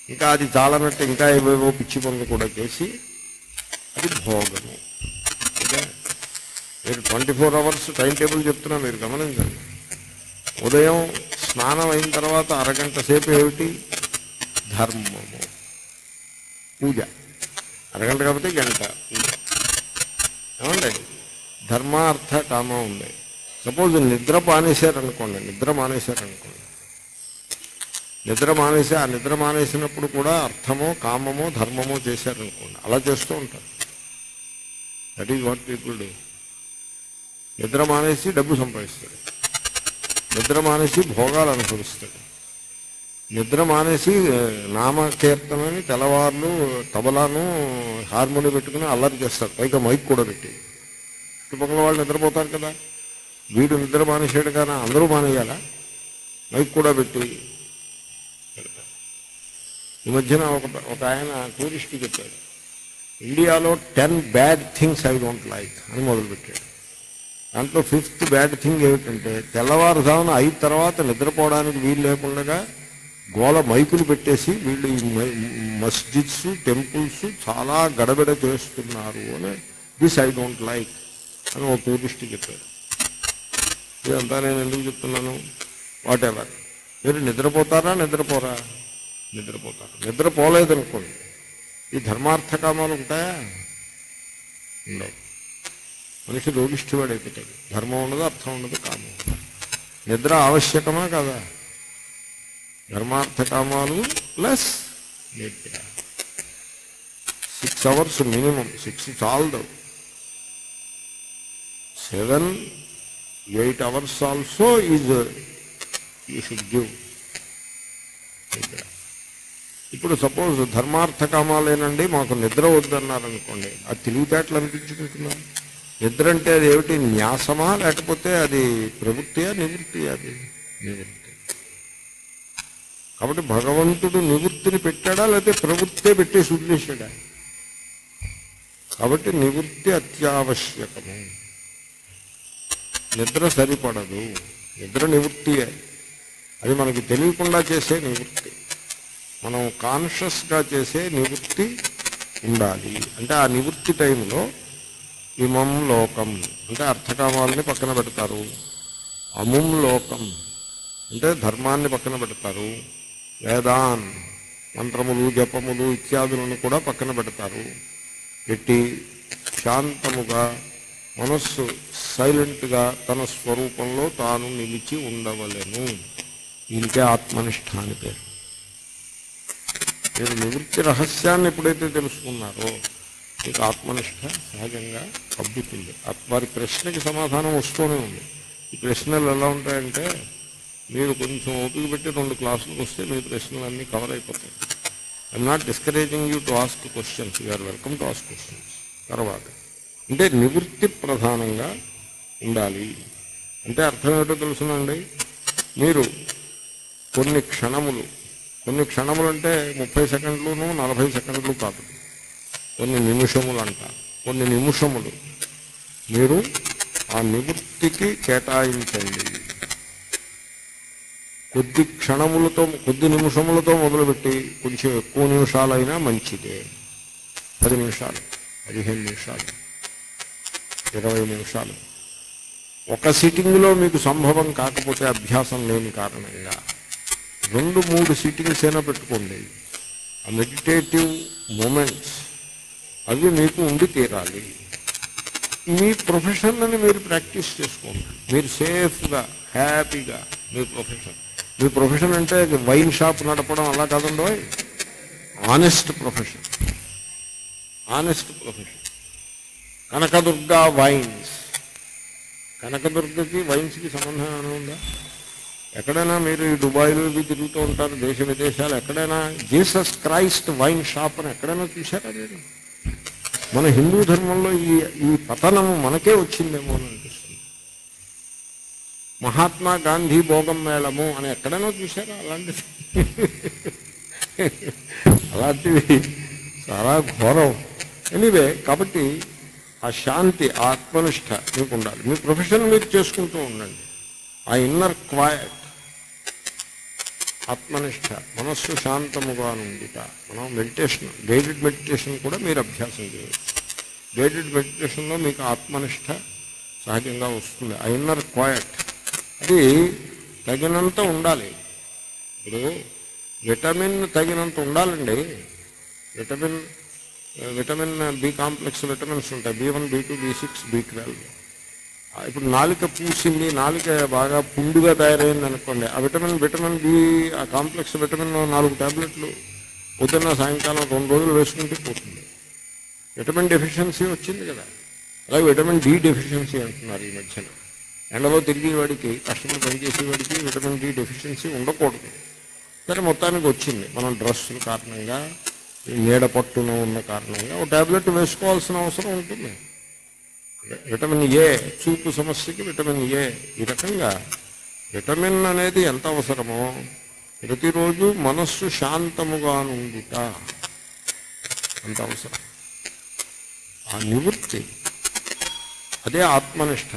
ఇంకా అది చాలనట్టు ఇంకా ఏవేవో పిచ్చి పనులు కూడా చేసి అది భోగము. మీరు twenty four hours time table చెప్తున్నా మీరు గమనించండి. ఉదయం స్నానం అయిన తర్వాత అరగంట సేపు ఏమిటి? ధర్మము. పూజ. అరగంట కాబట్టి గంట. పూజ ఏమండి? ధర్మ అర్థ కామ ఉంది. సపోజ్ నిద్ర మానేశారనుకోండి నిద్ర మానేశారనుకోండి. నిద్ర మానేసి ఆ నిద్ర మానేసినప్పుడు కూడా అర్థమో కామమో ధర్మమో చేశారనుకోండి. అలా చేస్తూ ఉంటారు. That is what people do నిద్ర మానేసి డబ్బు సంపాదిస్తాడు. నిద్ర మానేసి భోగాలు అనుభవిస్తాడు. నిద్ర మానేసి నామకీర్తనని తెల్లవార్లు తబలాను హార్మోని పెట్టుకుని అల్లరి చేస్తాడు. పైగా మైక్ కూడా పెట్టి. చుట్టుపక్కల వాళ్ళు నిద్రపోతారు కదా. వీడు నిద్ర మానేసాడు కానీ అందరూ మానేయాలా? మైక్ కూడా పెట్టి ఈ మధ్యన ఒక ఒక ఆయన టూరిస్ట్ చెప్పాడు. ఇండియాలో ten bad things I don't like అని మొదలుపెట్టాడు. దాంట్లో ఫిఫ్త్ బ్యాడ్ థింగ్ ఏమిటంటే తెల్లవారుజామున అయిన తర్వాత నిద్రపోవడానికి వీలు లేకుండా గోల మైకులు పెట్టేసి వీళ్ళు ఈ మస్జిద్స్ టెంపుల్స్ చాలా గడబిడ చేస్తున్నారు అని దిస్ ఐ డోంట్ లైక్ అని ఒక టూరిస్ట్ చెప్పారు ఇదంతా నేను ఎందుకు చెప్తున్నాను? వాట్ ఎవర్ మీరు నిద్రపోతారా నిద్రపోరా? నిద్రపోతారు. నిద్రపోలేదనుకోండి. ఈ ధర్మార్థ కామాలు ఉంటాయా? ఉండవు. మనిషి రోగిష్ఠివాడు అయిపోతాడు. ధర్మం ఉండదు అర్థం ఉండదు కామం ఉండదు. నిద్ర ఆవశ్యకమా కదా. ధర్మార్థ కామాలు ప్లస్ నిద్ర. సిక్స్ అవర్స్ మినిమం సిక్స్ చాలదు. Seven eight hours also is you should give నిద్ర. ఇప్పుడు సపోజ్ ధర్మార్థ కామాలేనండి మాకు నిద్ర వద్దన్నారనుకోండి అది తెలివితేటలు అనిపించుకుంటున్నాను నిద్ర అంటే అది ఏమిటి? న్యాసమా? లేకపోతే అది ప్రవృత్తియా? నివృత్తి అది? నివృత్తి. కాబట్టి భగవంతుడు నివృత్తిని పెట్టాడా? లేకపోతే ప్రవృత్తే పెట్టేసి వదిలేశాడా కాబట్టి నివృత్తి అత్యావశ్యకము. నిద్ర సరిపడదు. నిద్ర నివృత్తియే అది. మనకి తెలియకుండా చేసే నివృత్తి. మనం కాన్షియస్గా చేసే నివృత్తి ఉండాలి. అంటే ఆ నివృత్తి టైంలో ఇమం లోకం అంటే అర్థకామాలని పక్కన పెడతారు. అముం లోకం అంటే ధర్మాన్ని పక్కన పెడతారు. వేదాన్ మంత్రములు జపములు ఇత్యాదులను కూడా పక్కన పెడతారు. పెట్టి శాంతముగా మనస్సు సైలెంట్గా తన స్వరూపంలో తాను నిలిచి ఉండవలను. దీనికే ఆత్మనిష్ట అని పేరు. మీరు నివృత్తి రహస్యాన్ని ఎప్పుడైతే తెలుసుకున్నారో మీకు ఆత్మనిష్ట సహజంగా తగ్గుతుంది వారి ప్రశ్నకి సమాధానం వస్తూనే ఉంది. ఈ ప్రశ్నలు ఎలా ఉంటాయంటే మీరు కొంచెం ఓపిక పెట్టి రెండు క్లాసులకు వస్తే మీ ప్రశ్నలన్నీ కవర్ అయిపోతాయి. I'm not discouraging you to ask questions you're welcome to ask questions తర్వాత అంటే నివృత్తి ప్రధానంగా ఉండాలి. అంటే అర్థం ఏంటో తెలుసునండి. మీరు కొన్ని క్షణములు కొన్ని క్షణములు అంటే ముప్పై సెకండ్లును నలభై సెకండ్లు కాదు. కొన్ని నిమిషములు అంట కొన్ని నిమిషములు. మీరు ఆ నివృత్తికి కేటాయించండి. కొద్ది క్షణములతో కొద్ది నిమిషములతో మొదలుపెట్టి కొంచెం ఎక్కువ నిమిషాలైనా మంచిదే. పది నిమిషాలు పదిహేను నిమిషాలు ఇరవై నిమిషాలు. ఒక సిట్టింగ్లో మీకు సంభవం కాకపోతే అభ్యాసం లేని కారణంగా రెండు మూడు సిట్టింగ్స్ అయినా పెట్టుకోండి. ఆ మెడిటేటివ్ మూమెంట్స్ అవి మీకు ఉండి తీరాలి. మీ ప్రొఫెషన్ని మీరు ప్రాక్టీస్ చేసుకోండి. మీరు సేఫ్గా హ్యాపీగా మీ ప్రొఫెషన్ మీ ప్రొఫెషన్ అంటే వైన్ షాప్ నడపడం అలా కాదండి? Honest profession honest profession Kanakadurga wines కనకదుర్గకి వైన్స్కి సంబంధం ఏమైనా ఉందా? ఎక్కడైనా మీరు ఈ దుబాయ్లో ఇవి తిరుగుతూ ఉంటారు దేశ విదేశాలు ఎక్కడైనా? జీసస్ క్రైస్ట్ వైన్ షాప్ అని ఎక్కడైనా చూసారా మీరు? మన హిందూ ధర్మంలో ఈ ఈ పతనము మనకే వచ్చిందేమో అని అనిపిస్తుంది. మహాత్మా గాంధీ భోగం మేళము అని ఎక్కడైనా చూశారా? అలాంటిది. అలాంటివి చాలా ఘోరం. ఎనీవే కాబట్టి ఆ శాంతి ఆత్మనిష్ట మీకు ఉండాలి. మీ ప్రొఫెషన్ మీరు చేసుకుంటూ ఉండండి. ఆ ఇన్నర్ క్వాయట్ ఆత్మనిష్ట. మనస్సు శాంతముగా నుండిట. మనం మెడిటేషన్ గైడెడ్ మెడిటేషన్ కూడా మీరు అభ్యాసం చేయవచ్చు గైడెడ్ మెడిటేషన్లో మీకు ఆత్మనిష్ట సహజంగా వస్తుంది. ఆ ఇన్నర్ క్వాయట్. అది తగినంత ఉండాలి. ఇప్పుడు విటమిన్ తగినంత ఉండాలండి. Vitamin vitamin B complex vitamins ఉంటాయి. B one B two B six B twelve. ఇప్పుడు నాలుక పూసింది నాలుక బాగా పుండుగా తయారైంది అనుకోండి. ఆ విటమిన్ విటమిన్ బి ఆ కాంప్లెక్స్ విటమిన్ నాలుగు టాబ్లెట్లు పొద్దున్న సాయంకాలం రెండు రోజులు వేసుకుంటే పోతుంది. విటమిన్ డెఫిషియన్సీ వచ్చింది కదా. అలాగే విటమిన్ డి డెఫిషియన్సీ అంటున్నారు ఈ మధ్యన. ఎండలో తిరిగే వాడికి కష్టపడి పనిచేసేవాడికి విటమిన్ డి డెఫిషియన్సీ ఉండకూడదు. సరే మొత్తానికి వచ్చింది. మనం డ్రెస్సుల కారణంగా నీడ పట్టున ఉన్న కారణంగా ఒక టాబ్లెట్ వేసుకోవాల్సిన అవసరం ఉంటుంది. విటమిన్ ఏ చూపు సమస్యకి విటమిన్ ఏ. ఈ రకంగా విటమిన్ అనేది ఎంత అవసరమో ప్రతిరోజు మనస్సు శాంతముగా నుండుట అంత అవసరం. ఆ నివృత్తి అదే ఆత్మనిష్ట.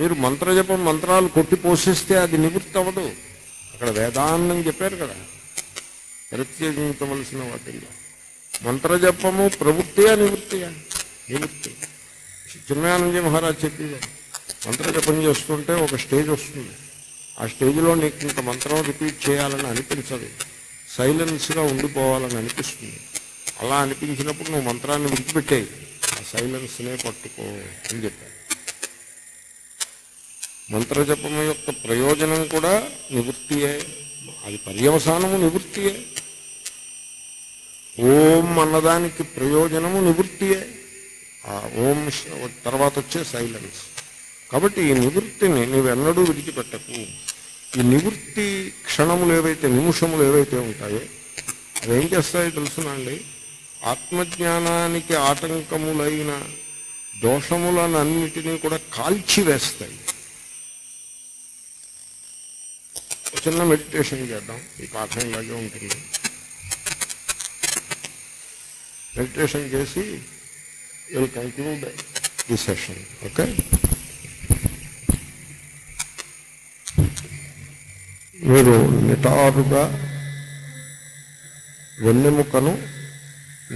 మీరు మంత్రజపం మంత్రాలు కొట్టి పోషిస్తే అది నివృత్తి అవ్వదు. అక్కడ వేదాన్నం చెప్పారు కదా. ప్రత్యేకించవలసిన వాటిల్లో. మంత్రజపము ప్రవృత్తియా నివృత్తియా నివృత్తి చిన్మయానందజీ మహారాజ్ చెప్పేది. మంత్రజపం చేస్తుంటే ఒక స్టేజ్ వస్తుంది. ఆ స్టేజ్లో నీకు ఇంత మంత్రం రిపీట్ చేయాలని అనిపించదు. సైలెన్స్గా ఉండిపోవాలని అనిపిస్తుంది. అలా అనిపించినప్పుడు నువ్వు మంత్రాన్ని విడిచిపెట్టేయి. ఆ సైలెన్స్నే పట్టుకో అని చెప్పారు మంత్రజపం యొక్క ప్రయోజనం కూడా నివృత్తియే. అది పర్యవసానము నివృత్తియే. ఓం అన్నదానికి ప్రయోజనము నివృత్తియే. ఓం తర్వాత వచ్చే సైలెన్స్ కాబట్టి ఈ నివృత్తిని నీవెన్నడూ విడిచిపెట్టకు. ఈ నివృత్తి క్షణములు ఏవైతే నిమిషములు ఏవైతే ఉంటాయో అవేం చేస్తాయో తెలుసునండి ఆత్మజ్ఞానానికి ఆటంకములైన దోషములనన్నిటినీ కూడా కాల్చివేస్తాయి. చిన్న మెడిటేషన్ చేద్దాం. ఈ పాఠం ఇలాగే ఉంటుంది. మెడిటేషన్ చేసి will conclude ఈ session. ఓకే మీరు నిటారుగా వెన్నెముకను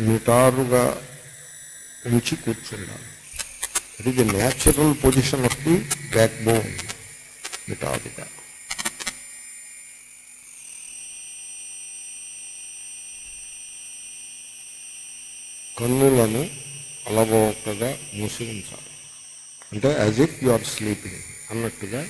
నిటారుగా ఉంచి కూర్చుండాలి. It is natural position of the backbone నిటారుగా. కన్నులను అలవోకగా మూసి ఉంచాలి అంటే as if you are sleeping అన్నట్టుగా